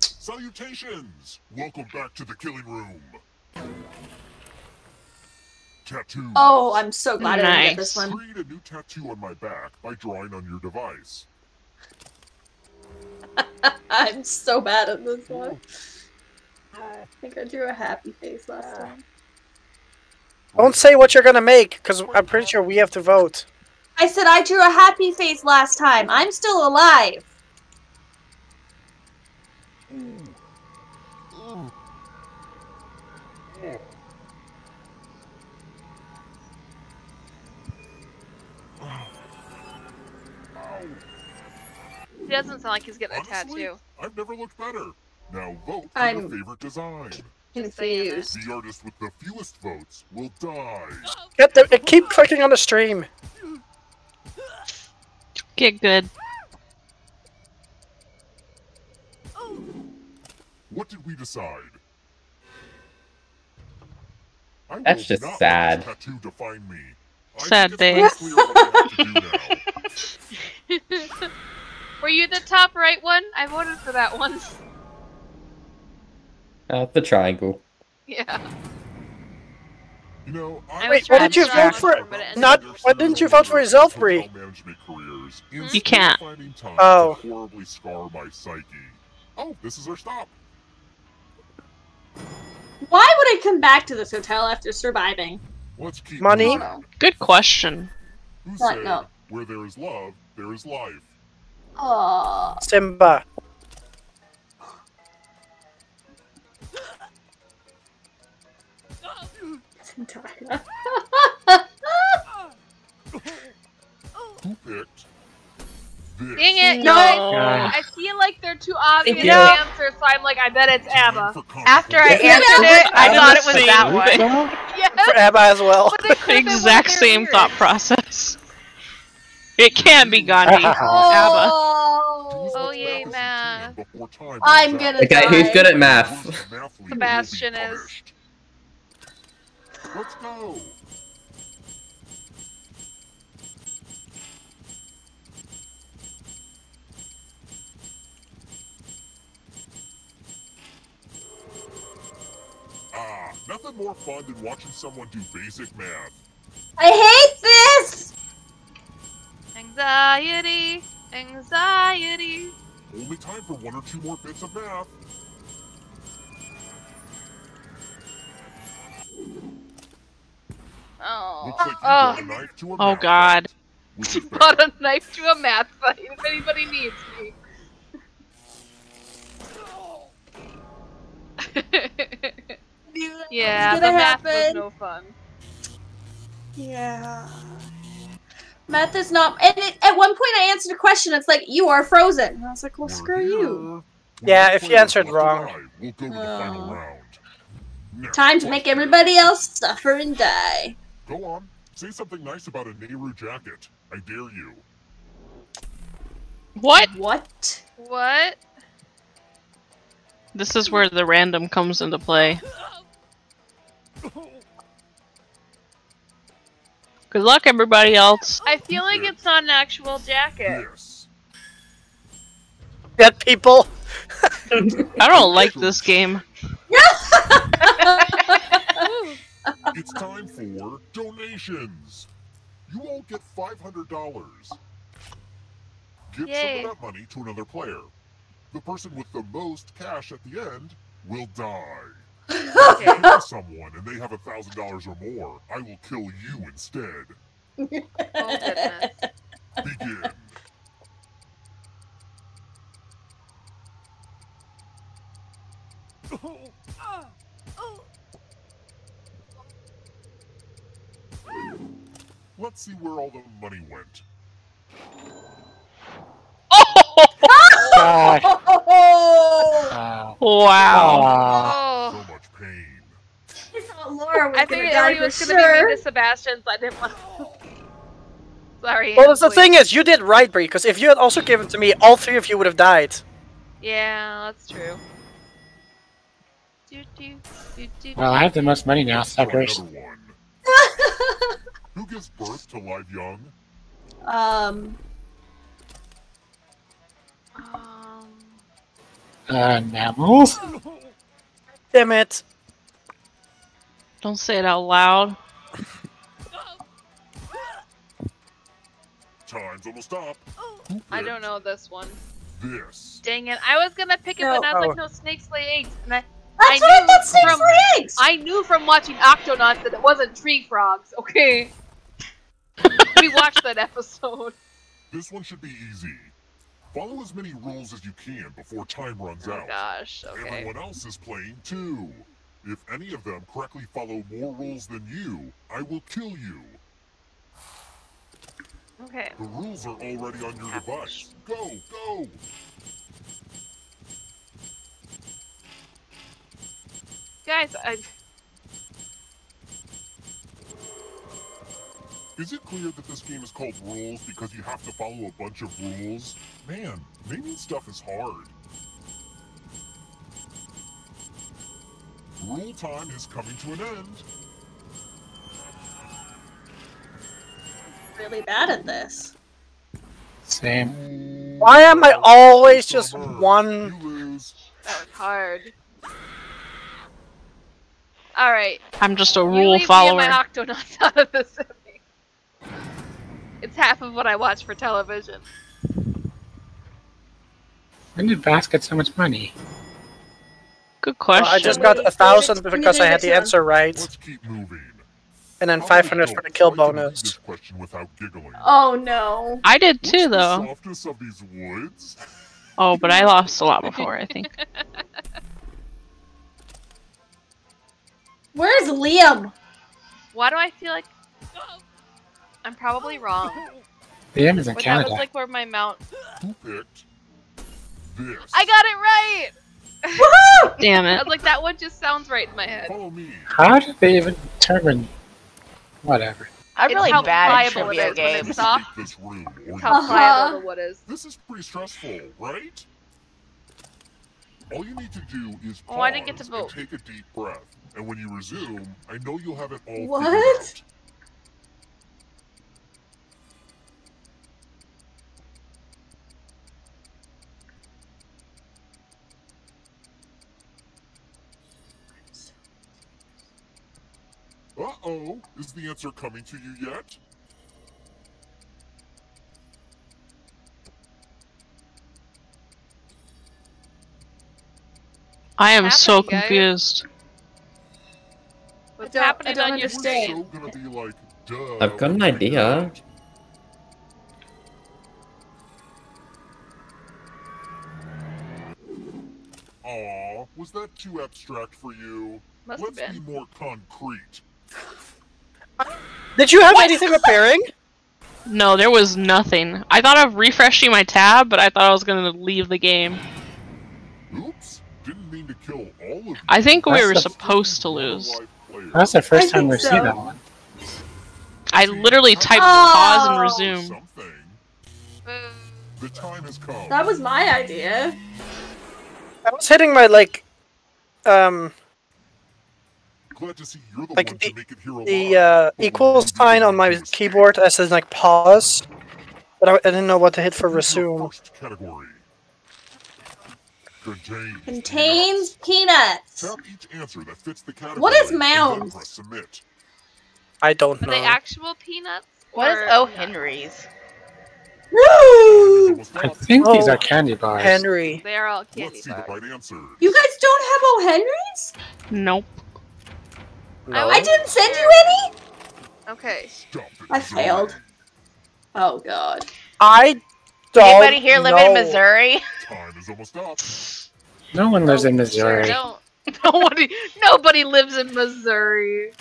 Salutations! Welcome back to the killing room. Tattoo. Oh, I'm so glad I didn't get this one. Create a new tattoo on my back by drawing on your device. I'm so bad at this one. I think I drew a happy face last time. Don't say what you're gonna make, because I'm pretty sure we have to vote. I said I drew a happy face last time. I'm still alive. He doesn't sound like he's getting a tattoo. I've never looked better. Now vote for I'm- your favorite design. Confused. The artist with the fewest votes will die. Get the, keep clicking on the stream. get good. What did we decide? I will That's just not sad. this tattoo define me. Sad day. pretty clear what I have to do now. Were you the top right one? I voted for that one. Uh, the triangle. Yeah. You know, I I Wait, why trying did you vote for one, it not? up- Why didn't you vote for yourself, Bri? You can't. Oh. Horribly scar my psyche. Oh, this is our stop. Why would I come back to this hotel after surviving? Let's keep Money? moving. Good question. Who What? said, No. where there is love, there is life? Oh. Simba. Who picked this? Dang it, No. guys. God. I feel like they're too obvious You know- answers, so I'm like, I bet it's ABBA. After I consequences. answered it, I did thought it was same that one. Yes, For ABBA as well. but it could've been one Exact same lyrics. thought process. It can be Gandhi. ABBA. Oh. Oh, yay, Math math. as you can before time I'm runs gonna out. Okay, who's good at math? Losing math leader will be Sebastian is. Punished. Let's go. Ah, nothing more fun than watching someone do basic math. I hate this! Anxiety, anxiety. Only time for one or two more bits of math. Oh. Looks like you oh. a knife to a Oh math God. fight, which is Brought a knife to a math fight if anybody needs me. yeah, the gonna math was no fun. Yeah. Math is not. And it, at one point, I answered a question. It's like you are frozen. And I was like, well, We're screw you. Yeah, if you answered wrong. alive. We'll go to the final Oh. round. Time to make everybody else suffer and die. Go on. Say something nice about a Nehru jacket. I dare you. What? What? What? This is where the random comes into play. Good luck, everybody else. I feel like it's not an actual jacket. Yes. Dead people. I don't like this game. It's time for donations. You all get $500. Give Yay. some of that money to another player. The person with the most cash at the end will die. If you kill someone and they have $1,000 or more, I will kill you instead. Oh goodness. Begin. Oh, ah, oh. Let's see where all the money went. God. Oh! Wow. Wow. So Oh. much pain. I thought Laura was I gonna figured die everybody for was gonna be sure. mean to Sebastian, so I didn't want. Sorry. Well, that's the Ansley. thing is, you did right, Bri, because if you had also given to me, all three of you would have died. Yeah, that's true. Well, I have the most money now, Let's suckers. another one. Who gives birth to live young? um. Um, Uh, mammals? Damn it. Don't say it out loud. Time's almost up. Who I don't know this one. This. Dang it! I was gonna pick it, No, but I was oh. like, no, snakes lay eggs, and I, That's I what I knew thought snakes from- lay eggs. I knew from watching Octonauts that it wasn't tree frogs. Okay. We watched that episode. This one should be easy. Follow as many rules as you can before time runs Oh out. gosh. Okay. Everyone else is playing too. If any of them correctly follow more rules than you, I will kill you. Okay. The rules are already on your device. Go, go! Guys, I. Is it clear that this game is called Rules because you have to follow a bunch of rules? Man, naming stuff is hard. Rule time is coming to an end. Really bad at this. Same. Why am I always just one? That was hard. All right. I'm just a rule follower. You leave me my out of this it's half of what I watch for television. When did Bass get so much money? Good Well, question. I just got a thousand because I had the answer right, Let's keep moving. and then How five many hundred for the kill like to read bonus. Question without giggling. Oh no. I did What's too, the though. of these woods? Oh, but I lost a lot before, I think. Where's Liam? Why do I feel like oh, I'm probably wrong? The M is in But that was like where my mount. Who picked this? I got it right. Woohoo! Damn I it. was like, that one just sounds right in my head. How did they even determine? Whatever. I'm It's really how bad at pliable it trivia is when it's games. soft. Escape this room, How pliable the wood is. This is pretty stressful, right? All you need to do is pause Oh, I didn't get to and take a deep breath. And when you resume, I know you'll have it all figured What? out. Uh-oh, is the answer coming to you yet? I am so confused. What's happening on your understand. screen? So gonna be like. I've got an we figured it idea. out. Aw, was that too abstract for you? Must Let's be more concrete. Did you have anything appearing? No, there was nothing. I thought of refreshing my tab, but I thought I was gonna leave the game. Oops, didn't mean to kill all of you. I think we That's were supposed to lose. Real-life. That's the first I time we've so. seen that one. I literally typed Oh. pause and resume. The time has come. That was my idea. I was hitting my like, um, Glad to see you're the like one the- to make it here alive. the uh, equal what do you sign on my keyboard that says like pause, but I, I didn't know what to hit for resume. First category. Contains. Contains peanuts. peanuts. Tap each answer that fits the category. What is and then mounds? press submit. I don't know. Are they actual peanuts? What is or O. Henry's? Woo! I up. think these Oh, are candy bars. Henry. They are all candy Let's see the bars. right answer. You guys don't have O. Henry's? Nope. No. I didn't send you any? Okay. I failed. Oh god. I don't. Anybody here live in. Missouri? Time is almost up. No one lives in Missouri. don't. Nobody, nobody lives in Missouri.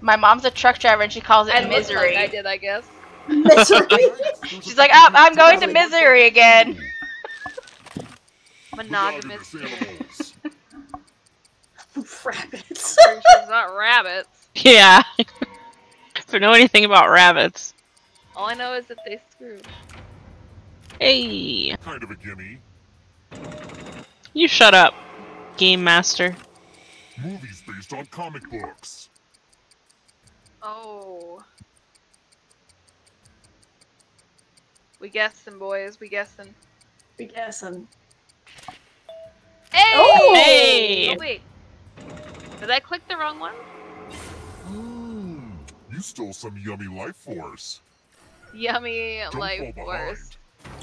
My mom's a truck driver and she calls it And misery. I did, I guess. Misery. She's like, oh, I'm going to Missouri again. Monogamous. Monogamous animals. Rabbits. I'm pretty sure it's not rabbits. Yeah. if you know anything about rabbits. All I know is that they screw. Hey. Kind of a gimme. You shut up, Game Master. Movies based on comic books. Oh. We guessing, boys. We guessing. We guessing. Hey! Oh! oh hey! Oh, wait. Did I click the wrong one? Mmm. You stole some yummy life force. Yummy Don't life force.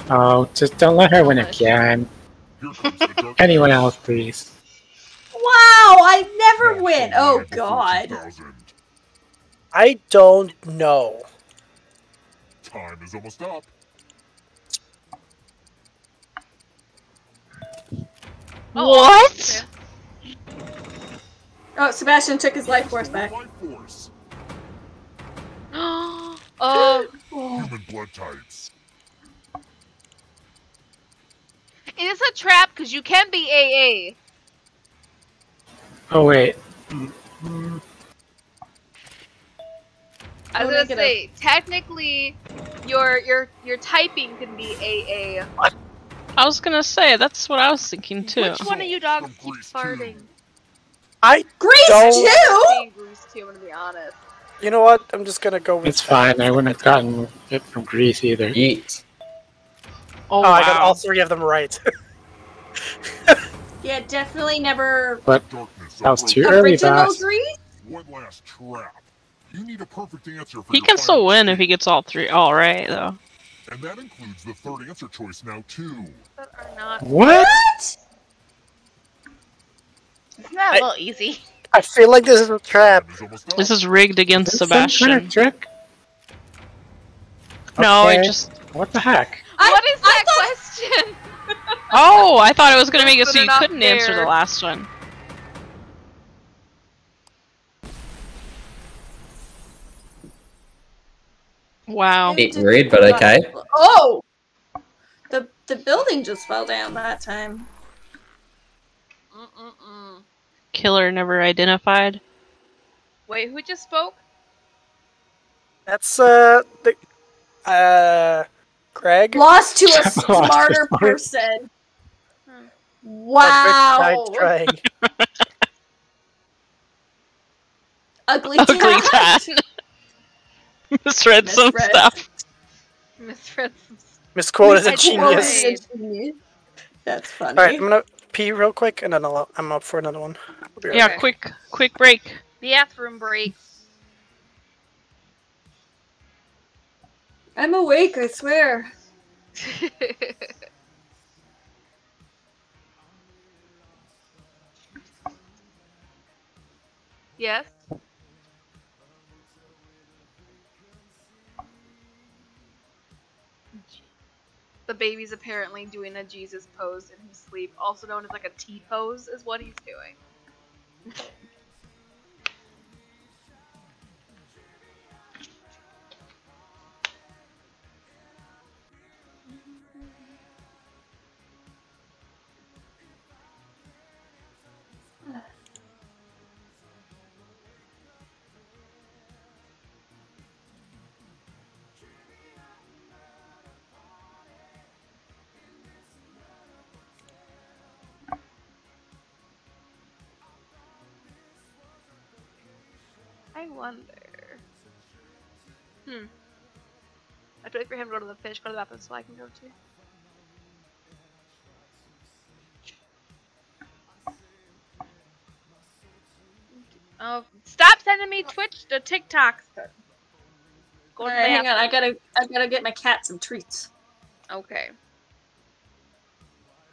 Oh, just don't let her win again. Here comes the dark Anyone else, please. Wow, I never Not win. Oh god. I don't know. Time is almost up. Oh, What? Okay. Oh, Sebastian took his life force back. Life force. oh, Human blood types. it is a trap because you can be AA. Oh wait. Mm, I was Oh, gonna negative. say, technically, your your your typing can be AA. I was gonna say, that's what I was thinking too. Which one of you dogs keeps Grease farting? Too. I Grease Don't- too? Being Bruce too, I'm gonna be honest. You know what? I'm just gonna go with. It's fine. I wouldn't have gotten it from Grease either. Yeet. Oh, Oh, I got all three of them right. Yeah, definitely never But Darkness that was too approaches. early, original boss. Greece. One last trap. You need a perfect answer for He your can still final win if he gets all three. All right, though. And that includes the third answer choice now too. That are not. What? Isn't that a I- little easy? I feel like this is a trap. Time is almost up. This is rigged against Is this some kind Sebastian. of trick? No, Okay. it just. What the heck? I, what is I that thought- question? Oh, I thought it was gonna make it so you couldn't answer the last one. Wow. Bit rude, but okay. Oh, the the building just fell down that time. Killer never identified. Wait, who just spoke? That's uh the uh Greg. Lost to a smarter person. Hmm. Wow. But Rick. Ugly, Ugly tat. tat. Misread some stuff. Misread some Misquoted a I genius. That's funny. Alright, I'm gonna pee real quick and then I'll, I'm up for another one. I'll right Yeah, Okay. quick, quick break. bathroom break. I'm awake, I swear. yes. The baby's apparently doing a Jesus pose in his sleep, also known as like a T pose, is what he's doing. I wonder. Hmm. I have to wait for him to go to the fish, go to the bathroom so I can go too. Oh, stop sending me Twitch the TikToks. Go to the Alright, hang on. I gotta, I gotta get my cat some treats. Okay.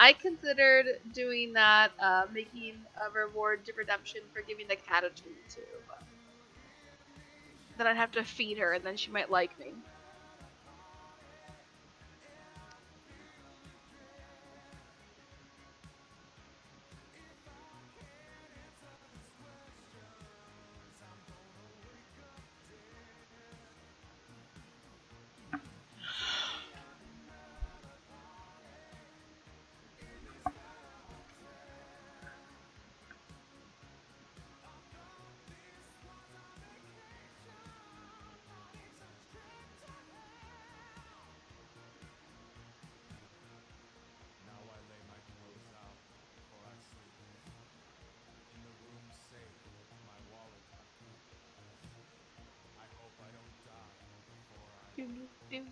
I considered doing that, uh, making a reward to redemption for giving the cat a treat too. But then I'd have to feed her, and then she might like me.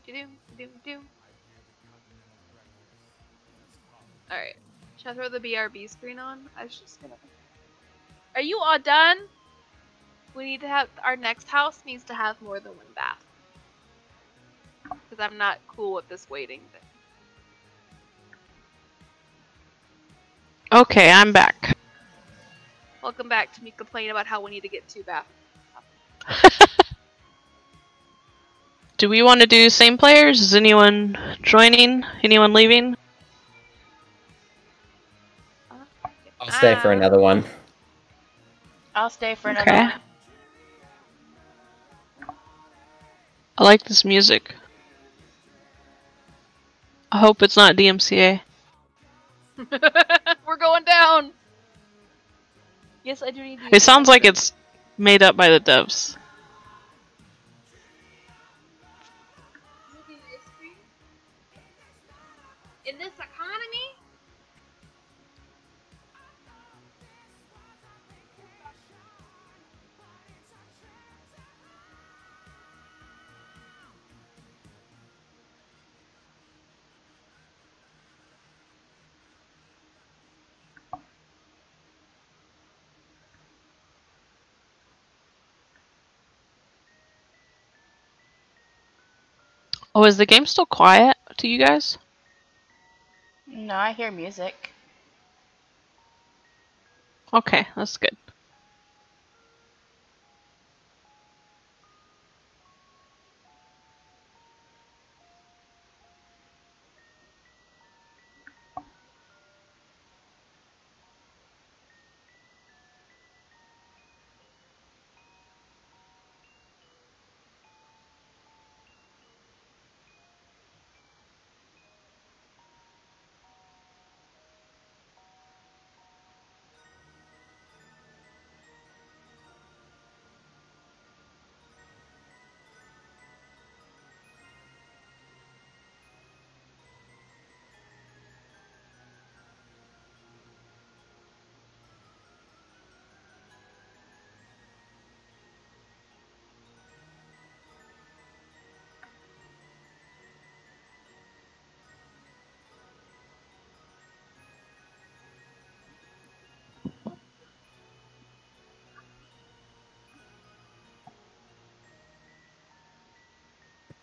Do, do, do, do, do. Alright. Should I throw the BRB screen on? I was just gonna. Are you all done? We need to have. Our next house needs to have more than one bath. Because I'm not cool with this waiting thing. Okay, I'm back. Welcome back to me complaining about how we need to get two baths. Do we want to do same players? Is anyone joining? Anyone leaving? I'll stay for Ah. another one. I'll stay for another Okay. one. I like this music. I hope it's not DMCA. We're going down. Yes, I do need. to It sounds like it's made up by the devs. Oh, is the game still quiet to you guys? No, I hear music. Okay, that's good.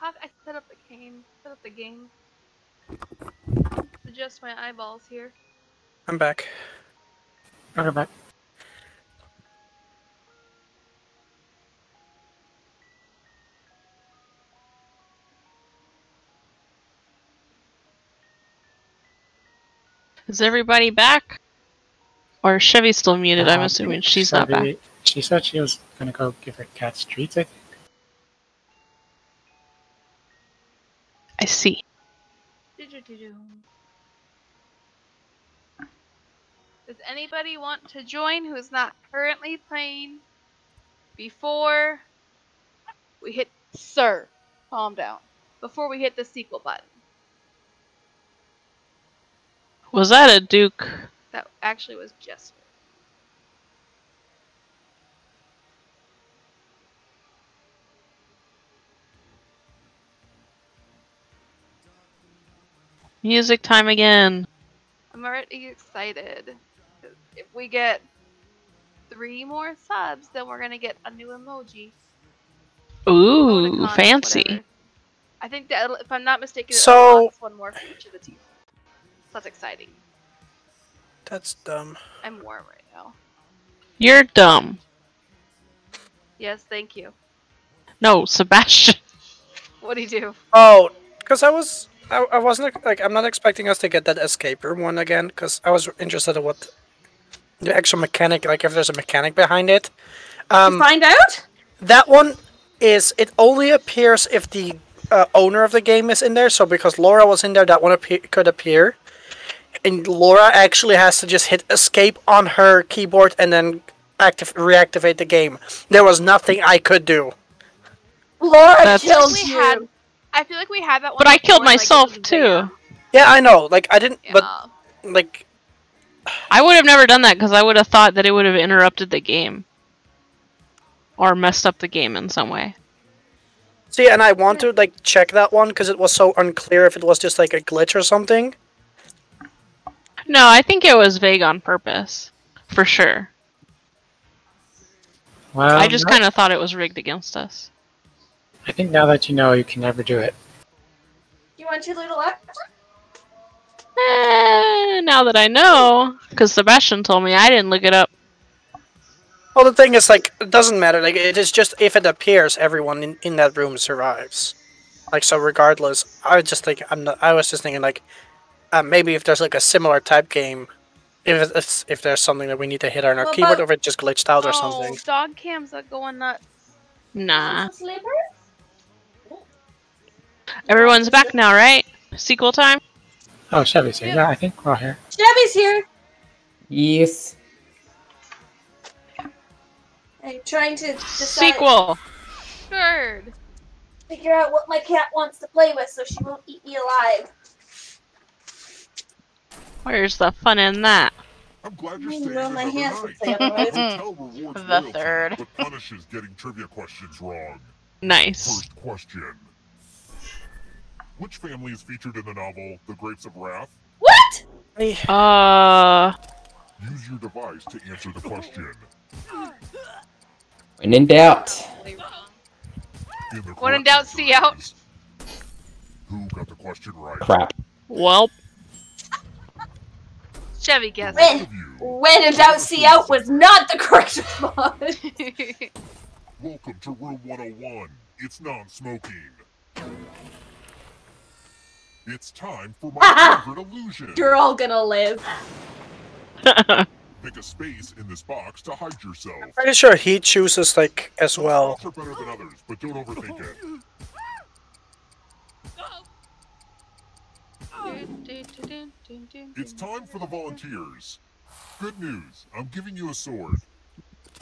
How I set up the game? Set up the game. Adjust my eyeballs here. I'm back. Okay, back. Is everybody back? Or is Chevy still muted? I'm Uh, assuming she's not back. She said she was gonna go give her cats treats, I think. I see. Does anybody want to join who is not currently playing before we hit Sir? Calm down. Before we hit the sequel button. Was that a Duke? That actually was just Music time again. I'm already excited. If we get three more subs, then we're gonna get a new emoji. Ooh, Emoticon, fancy. whatever. I think that if I'm not mistaken, So- so unlocks one more for each of the teams. That's exciting. That's dumb. I'm warm right now. You're dumb. Yes, thank you. No, Sebastian. What do you do? Oh, because I was, I, I wasn't like, I'm not expecting us to get that escape room one again, because I was interested in what the actual mechanic, like if there's a mechanic behind it. Um, Find out? that one is it only appears if the uh, owner of the game is in there. So because Laura was in there, that one appear- could appear. And Laura actually has to just hit escape on her keyboard and then active reactivate the game. There was nothing I could do. Laura That's- killed We you. had, I feel like we had that one. But I killed before, like, myself too. bigger. Yeah, I know. Like I didn't, Yeah. but like I would have never done that because I would have thought that it would have interrupted the game. Or messed up the game in some way. see, and I want to like check that one because it was so unclear if it was just like a glitch or something. No, I think it was vague on purpose. For sure. Well, I just kind of thought it was rigged against us. I think now that you know, you can never do it. You want your little extra? Eh, now that I know, because Sebastian told me I didn't look it up. Well, the thing is, like, it doesn't matter. Like, it is just if it appears, everyone in, in that room survives. Like, so regardless, I was just think I'm not. I was just thinking like, uh, maybe if there's like a similar type game, if it's, if there's something that we need to hit on our Well, keyboard, but- or if it just glitched out or oh, something. dog cams are going nuts. Nah. Sleeper? Everyone's back now, right? Sequel time? Oh, Chevy's here. Yeah, I think we're all here. Chevy's here. Yes. I'm trying to decide, Sequel! Third! figure out what my cat wants to play with so she won't eat me alive. Where's the fun in that? I'm glad you're I staying know my another hands night. say otherwise. Hotel rewards The third. But punishes getting trivia questions wrong. Nice. First question. Which family is featured in the novel The Grapes of Wrath? What? Hey, Uh, Use your device to answer the question. When in doubt. In When in doubt, see out. Who got the question right? Crap. Well, Chevy guessed. When, when in doubt, see out was not the correct response. Welcome to room 101. It's non-smoking. It's time for my favorite illusion. You're all gonna live. Pick a space in this box to hide yourself. Pretty sure he chooses like as Some well. are better than others, but don't overthink it. It's time for the volunteers. Good news. I'm giving you a sword.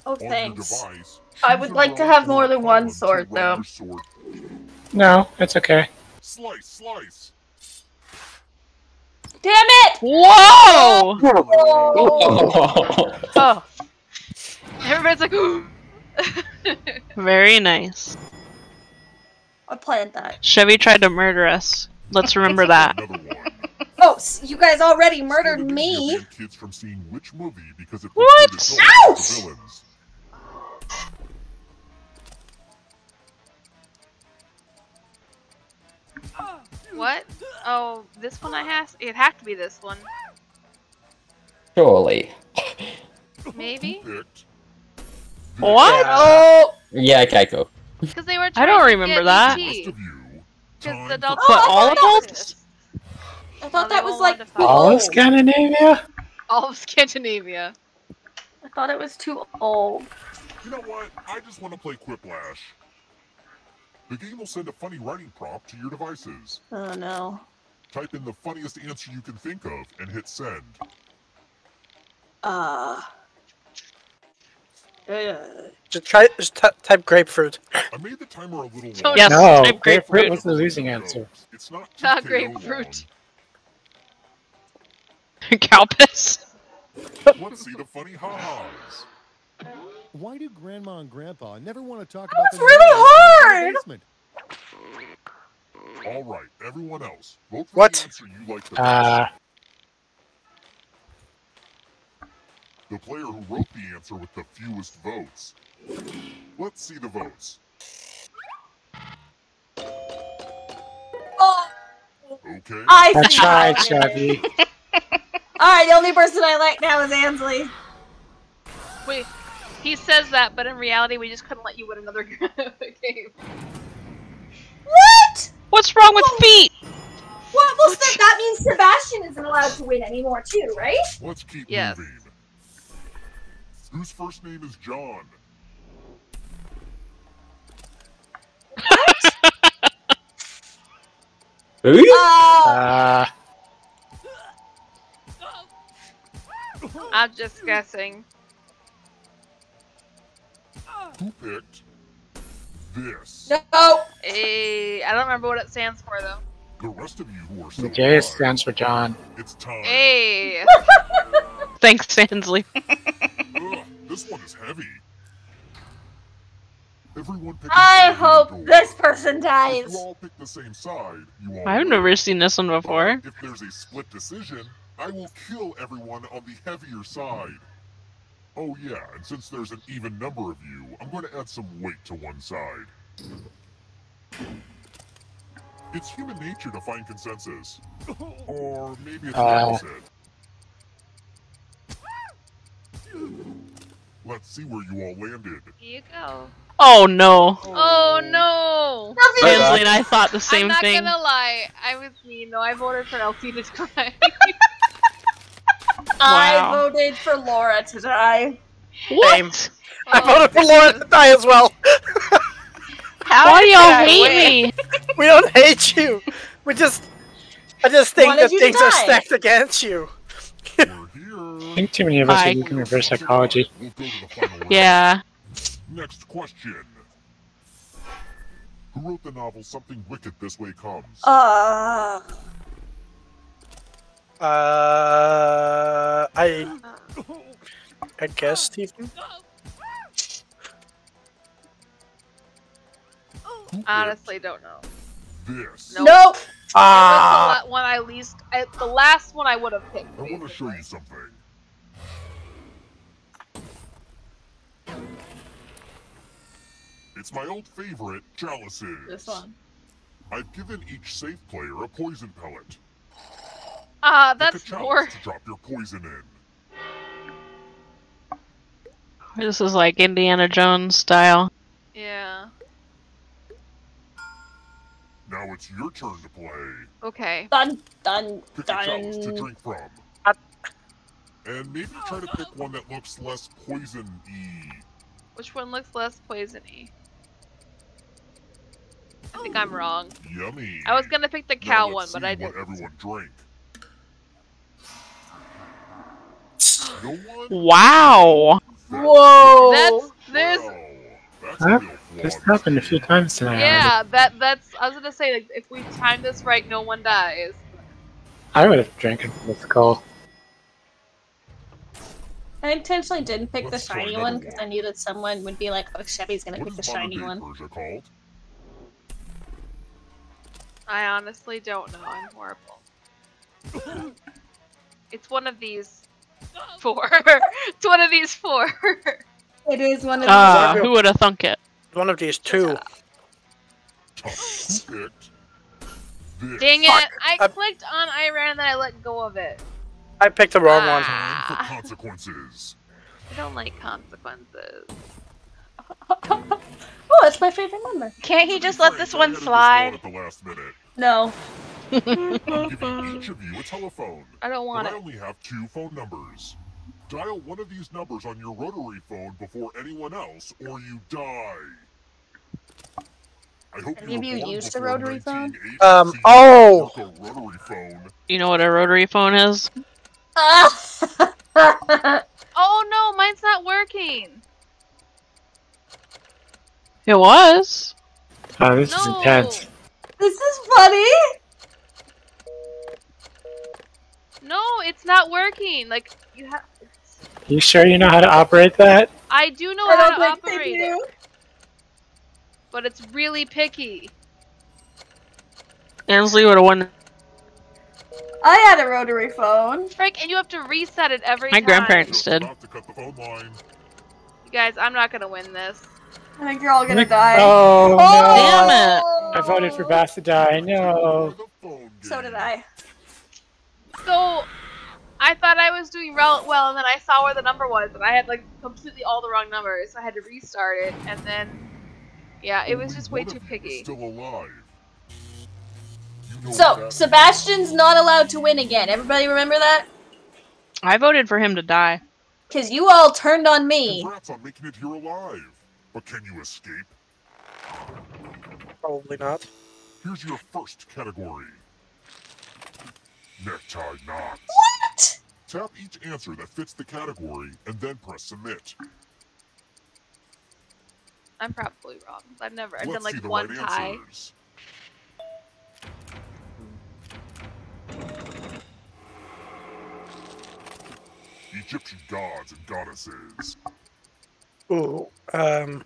Oh, On thanks. device, I would like to have more than one sword, though. sword. No, it's okay. Slice, slice. Damn it! whoa! Oh. oh. Everybody's like, Very nice. I planned that. Chevy tried to murder us. Let's remember that. Oh, s- you guys already murdered me. kids from seeing which movie because it What? portrayed adults as the villains. Ah. What? Oh, this one I has. It had to be this one. Surely. Maybe? Picked. What? Oh, Yeah, Kaiko. Because they were. I don't remember that. ET. Of you. Because the adults. But all I thought adults? I thought that was like wanted to too fight. All of. Scandinavia? All of Scandinavia. I thought it was too old. You know what? I just want to play Quiplash. The game will send a funny writing prompt to your devices. Oh no. Type in the funniest answer you can think of and hit send. Uh. Uh, Just try just ty- type grapefruit. I made the timer a little Don't- long. Yes, no, type grapefruit grapefruit. was the losing answer. It's not Not grapefruit. Cow Let's see the funny ha-has. Why do Grandma and Grandpa never want to talk That about was the really noise in hard! basement? All right, everyone else, vote for What? the answer you like the best. Uh, The player who wrote the answer with the fewest votes. Let's see the votes. oh, Okay. I I tried, Chevy. Alright, the only person I like now is Ansley. Wait. He says that, but in reality, we just couldn't let you win another game. What? What's wrong with feet? What? Well, so that means Sebastian isn't allowed to win anymore, too, right? Let's keep Yes. moving. Whose first name is John? Who? Uh, Uh, I'm just guessing. Who picked this? no. Hey, I don't remember what it stands for though. The rest of you who are the still J alive, stands for John. it's time. Hey. Thanks, Sansley. Ugh, this one is heavy. Everyone pick a I side hope door. this person If dies. you all pick the same side, you all I've win. never seen this one before. But if there's a split decision, I will kill everyone on the heavier side. Oh yeah, and since there's an even number of you, I'm going to add some weight to one side. It's human nature to find consensus. Or maybe it's the Uh. opposite. Let's see where you all landed. Here you go. Oh no. Oh no! Nothing. Sansley and I thought the same thing. I'm not thing. gonna lie. I was mean though. I voted for LT to cry. I Wow. voted for Laura to die. What? I Oh, voted for Laura to die as well. How Why do did y'all I hate me? we don't hate you. We just, I just think Wanted that you to things are die. stacked against you. I think too many of us Hi. are using reverse psychology. We'll go to the final round. Yeah. Next question. Who wrote the novel Something Wicked This Way Comes? Uh. Uh, I, I guess Stephen. Honestly, don't know. This. Nope. Nope. Ah, was the one I least. I, the last one I would have picked. I want to show you something. It's my old favorite, chalices. This one. I've given each safe player a poison pellet. Ah, Pick a that's chalice more. drop your poison in. This is like Indiana Jones style. Yeah. Now it's your turn to play. Okay. Dun dun Pick a chalice to drink from. Uh, And maybe try to pick one that looks less poison-y. Which one looks less poisony? I think I'm wrong. Yummy. I was gonna pick the cow one, let's but see I didn't. everyone drank. No one? Wow. Whoa! That's there's Wow, that's Huh? a real This happened a few times tonight. yeah. That that's. I was gonna say like if we time this right, no one dies. I would have drank it with skull. I intentionally didn't pick the Let's try shiny one because. I knew that someone would be like, "Oh, Chevy's gonna What pick the shiny modern-day one." Persia? I honestly don't know. I'm horrible. it's one of these four. it's one of these four. It is one of these. Ah, who would have thunk it? One of these two. Tough picked. This. Dang it! Fuck. I I- clicked on Iran and then I let go of it. I picked the wrong one. Ah. Time for consequences. I don't like consequences. oh, that's my favorite number. Can't he just let this one slide? at the last minute. No. I'm giving each of you a telephone. I don't want but I only have two phone numbers. Dial one of these numbers on your rotary phone before anyone else, or you die. I hope Have you were you used a rotary phone? 1980, Um, oh! can work a rotary phone. You know what a rotary phone is? Oh no, mine's not working. It was. Oh, this is intense. this is funny. No, it's not working. Like you have. You sure you know how to operate that? I do know I how don't to think they operate do. it, but it's really picky. Ansley would have won. I had a rotary phone. Frank, and you have to reset it every My time. grandparents did. about to cut the phone line. You guys, I'm not gonna win this. I think you're all gonna die. Oh, oh Damn it. no. I voted for Bass to die. No. For the phone So did. I. So, I thought I was doing rel- well, and then I saw where the number was, and I had like completely all the wrong numbers. So I had to restart it, and then, yeah, it was just way too of you is picky. Still alive. You know So Sebastian's not allowed to win again. Everybody remember that? I voted for him to die. Cause you all turned on me. Congrats on making it here alive. But can you escape? Probably not. Here's your first category. Necktie knots. What? Tap each answer that fits the category and then press submit. I'm probably wrong. I've never. I've Let's done like one right tie. answers. Egyptian gods and goddesses. Ooh. Um.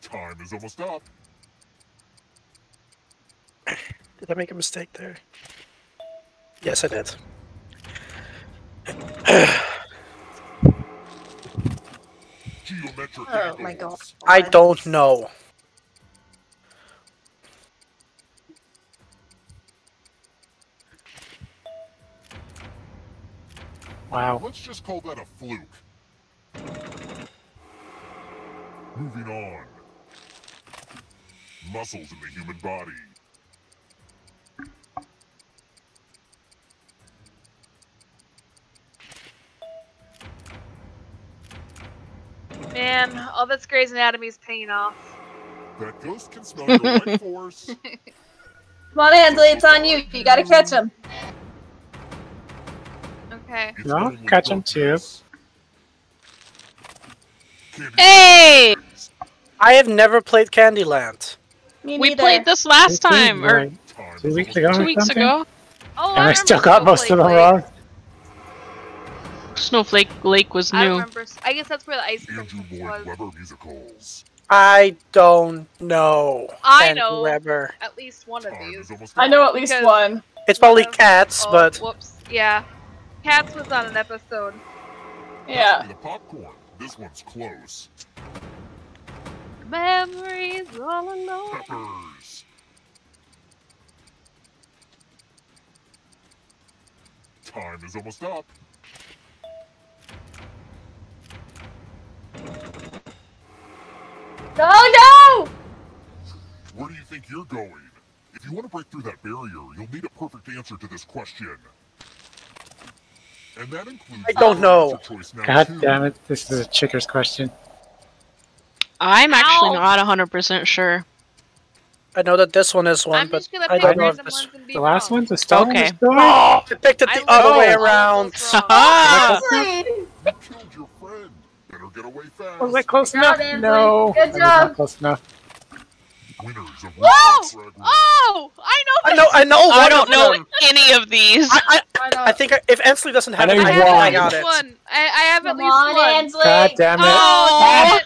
Time is almost up. Did I make a mistake there? Yes, I did. Geometric Oh my god. I don't know. Wow. Let's just call that a fluke. Moving on. Muscles in the human body. Man, all this Grey's Anatomy is paying off. That ghost can smell your life force. Come on, Ansley, it's on you. You gotta catch him. Okay. It's No, only catch 'em too. Hey! I have never played Candyland. Me We neither. played this last time, or two weeks ago two weeks ago. Oh, And I, I still got most of them wrong. Snowflake Lake was new. I remember. I guess that's where the ice cream was. Musicals. I don't know. I ben know at least one of these. I know at least because one. It's probably Cats, oh, but whoops, yeah, Cats was on an episode. Yeah. The popcorn. This one's close. Memories all alone. Peppers. Time is almost up. No, no! Where do you think you're going? If you want to break through that barrier, you'll need a perfect answer to this question. And that includes I don't know. answer choice now God too. damn it, this is a chicker's question. I'm actually Ow. not 100% sure. I know that this one is one, I'm but I don't know if this. ones and be The last wrong. one's a stone Okay. Oh, I picked it I the other way around. get away fast. Was that close Good enough? job, No. Good that not job. close enough. Winners of Whoa! Oh! I know I know, I know. I don't know any of these. I, I, I think I- if Ansley doesn't have I it, I, I have won. I got it. one. I, I have at Come least on, one. Ansley. God damn it. Oh!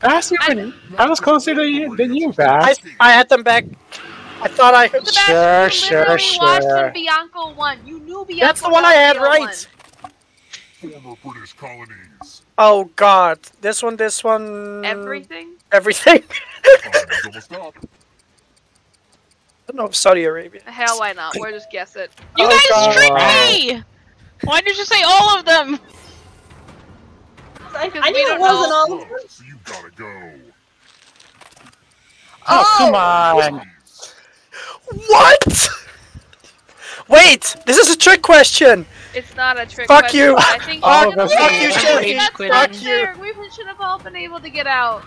Bass, you were- I was closer to you than you, I, Bass. I had them back. I thought I. Sebastian, Sure, sure, sure. Bianca won. You knew Bianca That's the one I had Del Rio right. Former British colonies. Oh God, this one, this one. Everything. everything. Almost. I don't know if Saudi Arabia. Hell, why not? We'll just guess it. You Oh, guys God. tricked me! Why did you say all of them? I, I knew it wasn't know. all of them. So you gotta go. Oh, come on. Please. What? Wait, this is a trick question. It's not a trick. Fuck question. you. I think All you of Fuck you, I Shelly. think that's Quitting. not Fuck you. We should have all been able to get out.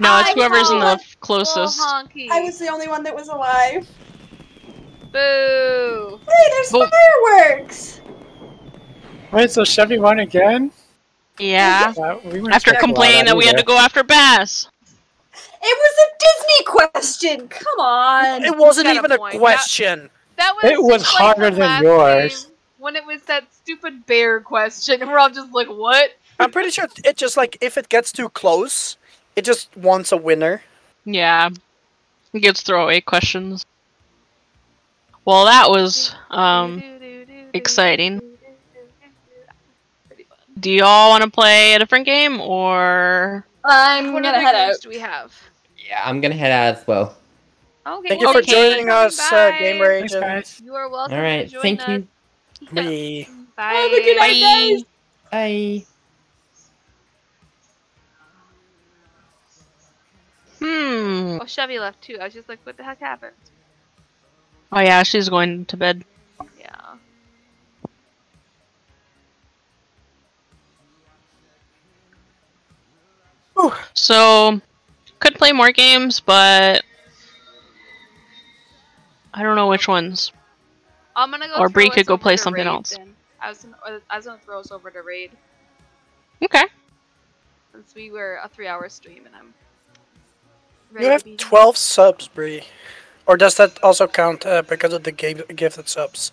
No, it's I whoever's in the closest. Little honky. I was the only one that was alive. Boo. Hey, there's Well- fireworks! Wait, so Chevy won again? Yeah. Uh, we After complaining that we had to go after Bass. It was a Disney question! Come on! It wasn't got a even a question. That was It was like harder than yours. When it was that stupid bear question, and we're all just like, what? I'm pretty sure it just like if it gets too close, it just wants a winner. Yeah. It gets throwaway questions. Well, that was, um, exciting. Do y'all want to play a different game or? I'm What gonna head out. do we have? Yeah, I'm gonna head out as well. Okay. Thank you well, for joining us, uh, by. Game Thanks, Rage. guys. You are welcome. All right, to join thank us. you. We. Bye. Have a good night, Bye. guys. Bye. Hmm. Oh, Chevy left too. I was just like, what the heck happened? Oh yeah, she's going to bed. Yeah. So, could play more games, but I don't know which ones. I'm gonna go. Or Bri could go play something Raid else. then. I was gonna, I was gonna throw us over to raid Okay. since we were a three-hour stream and I'm. You ready to have be done. 12 subs, Bri. Or does that also count uh, because of the game gifted subs?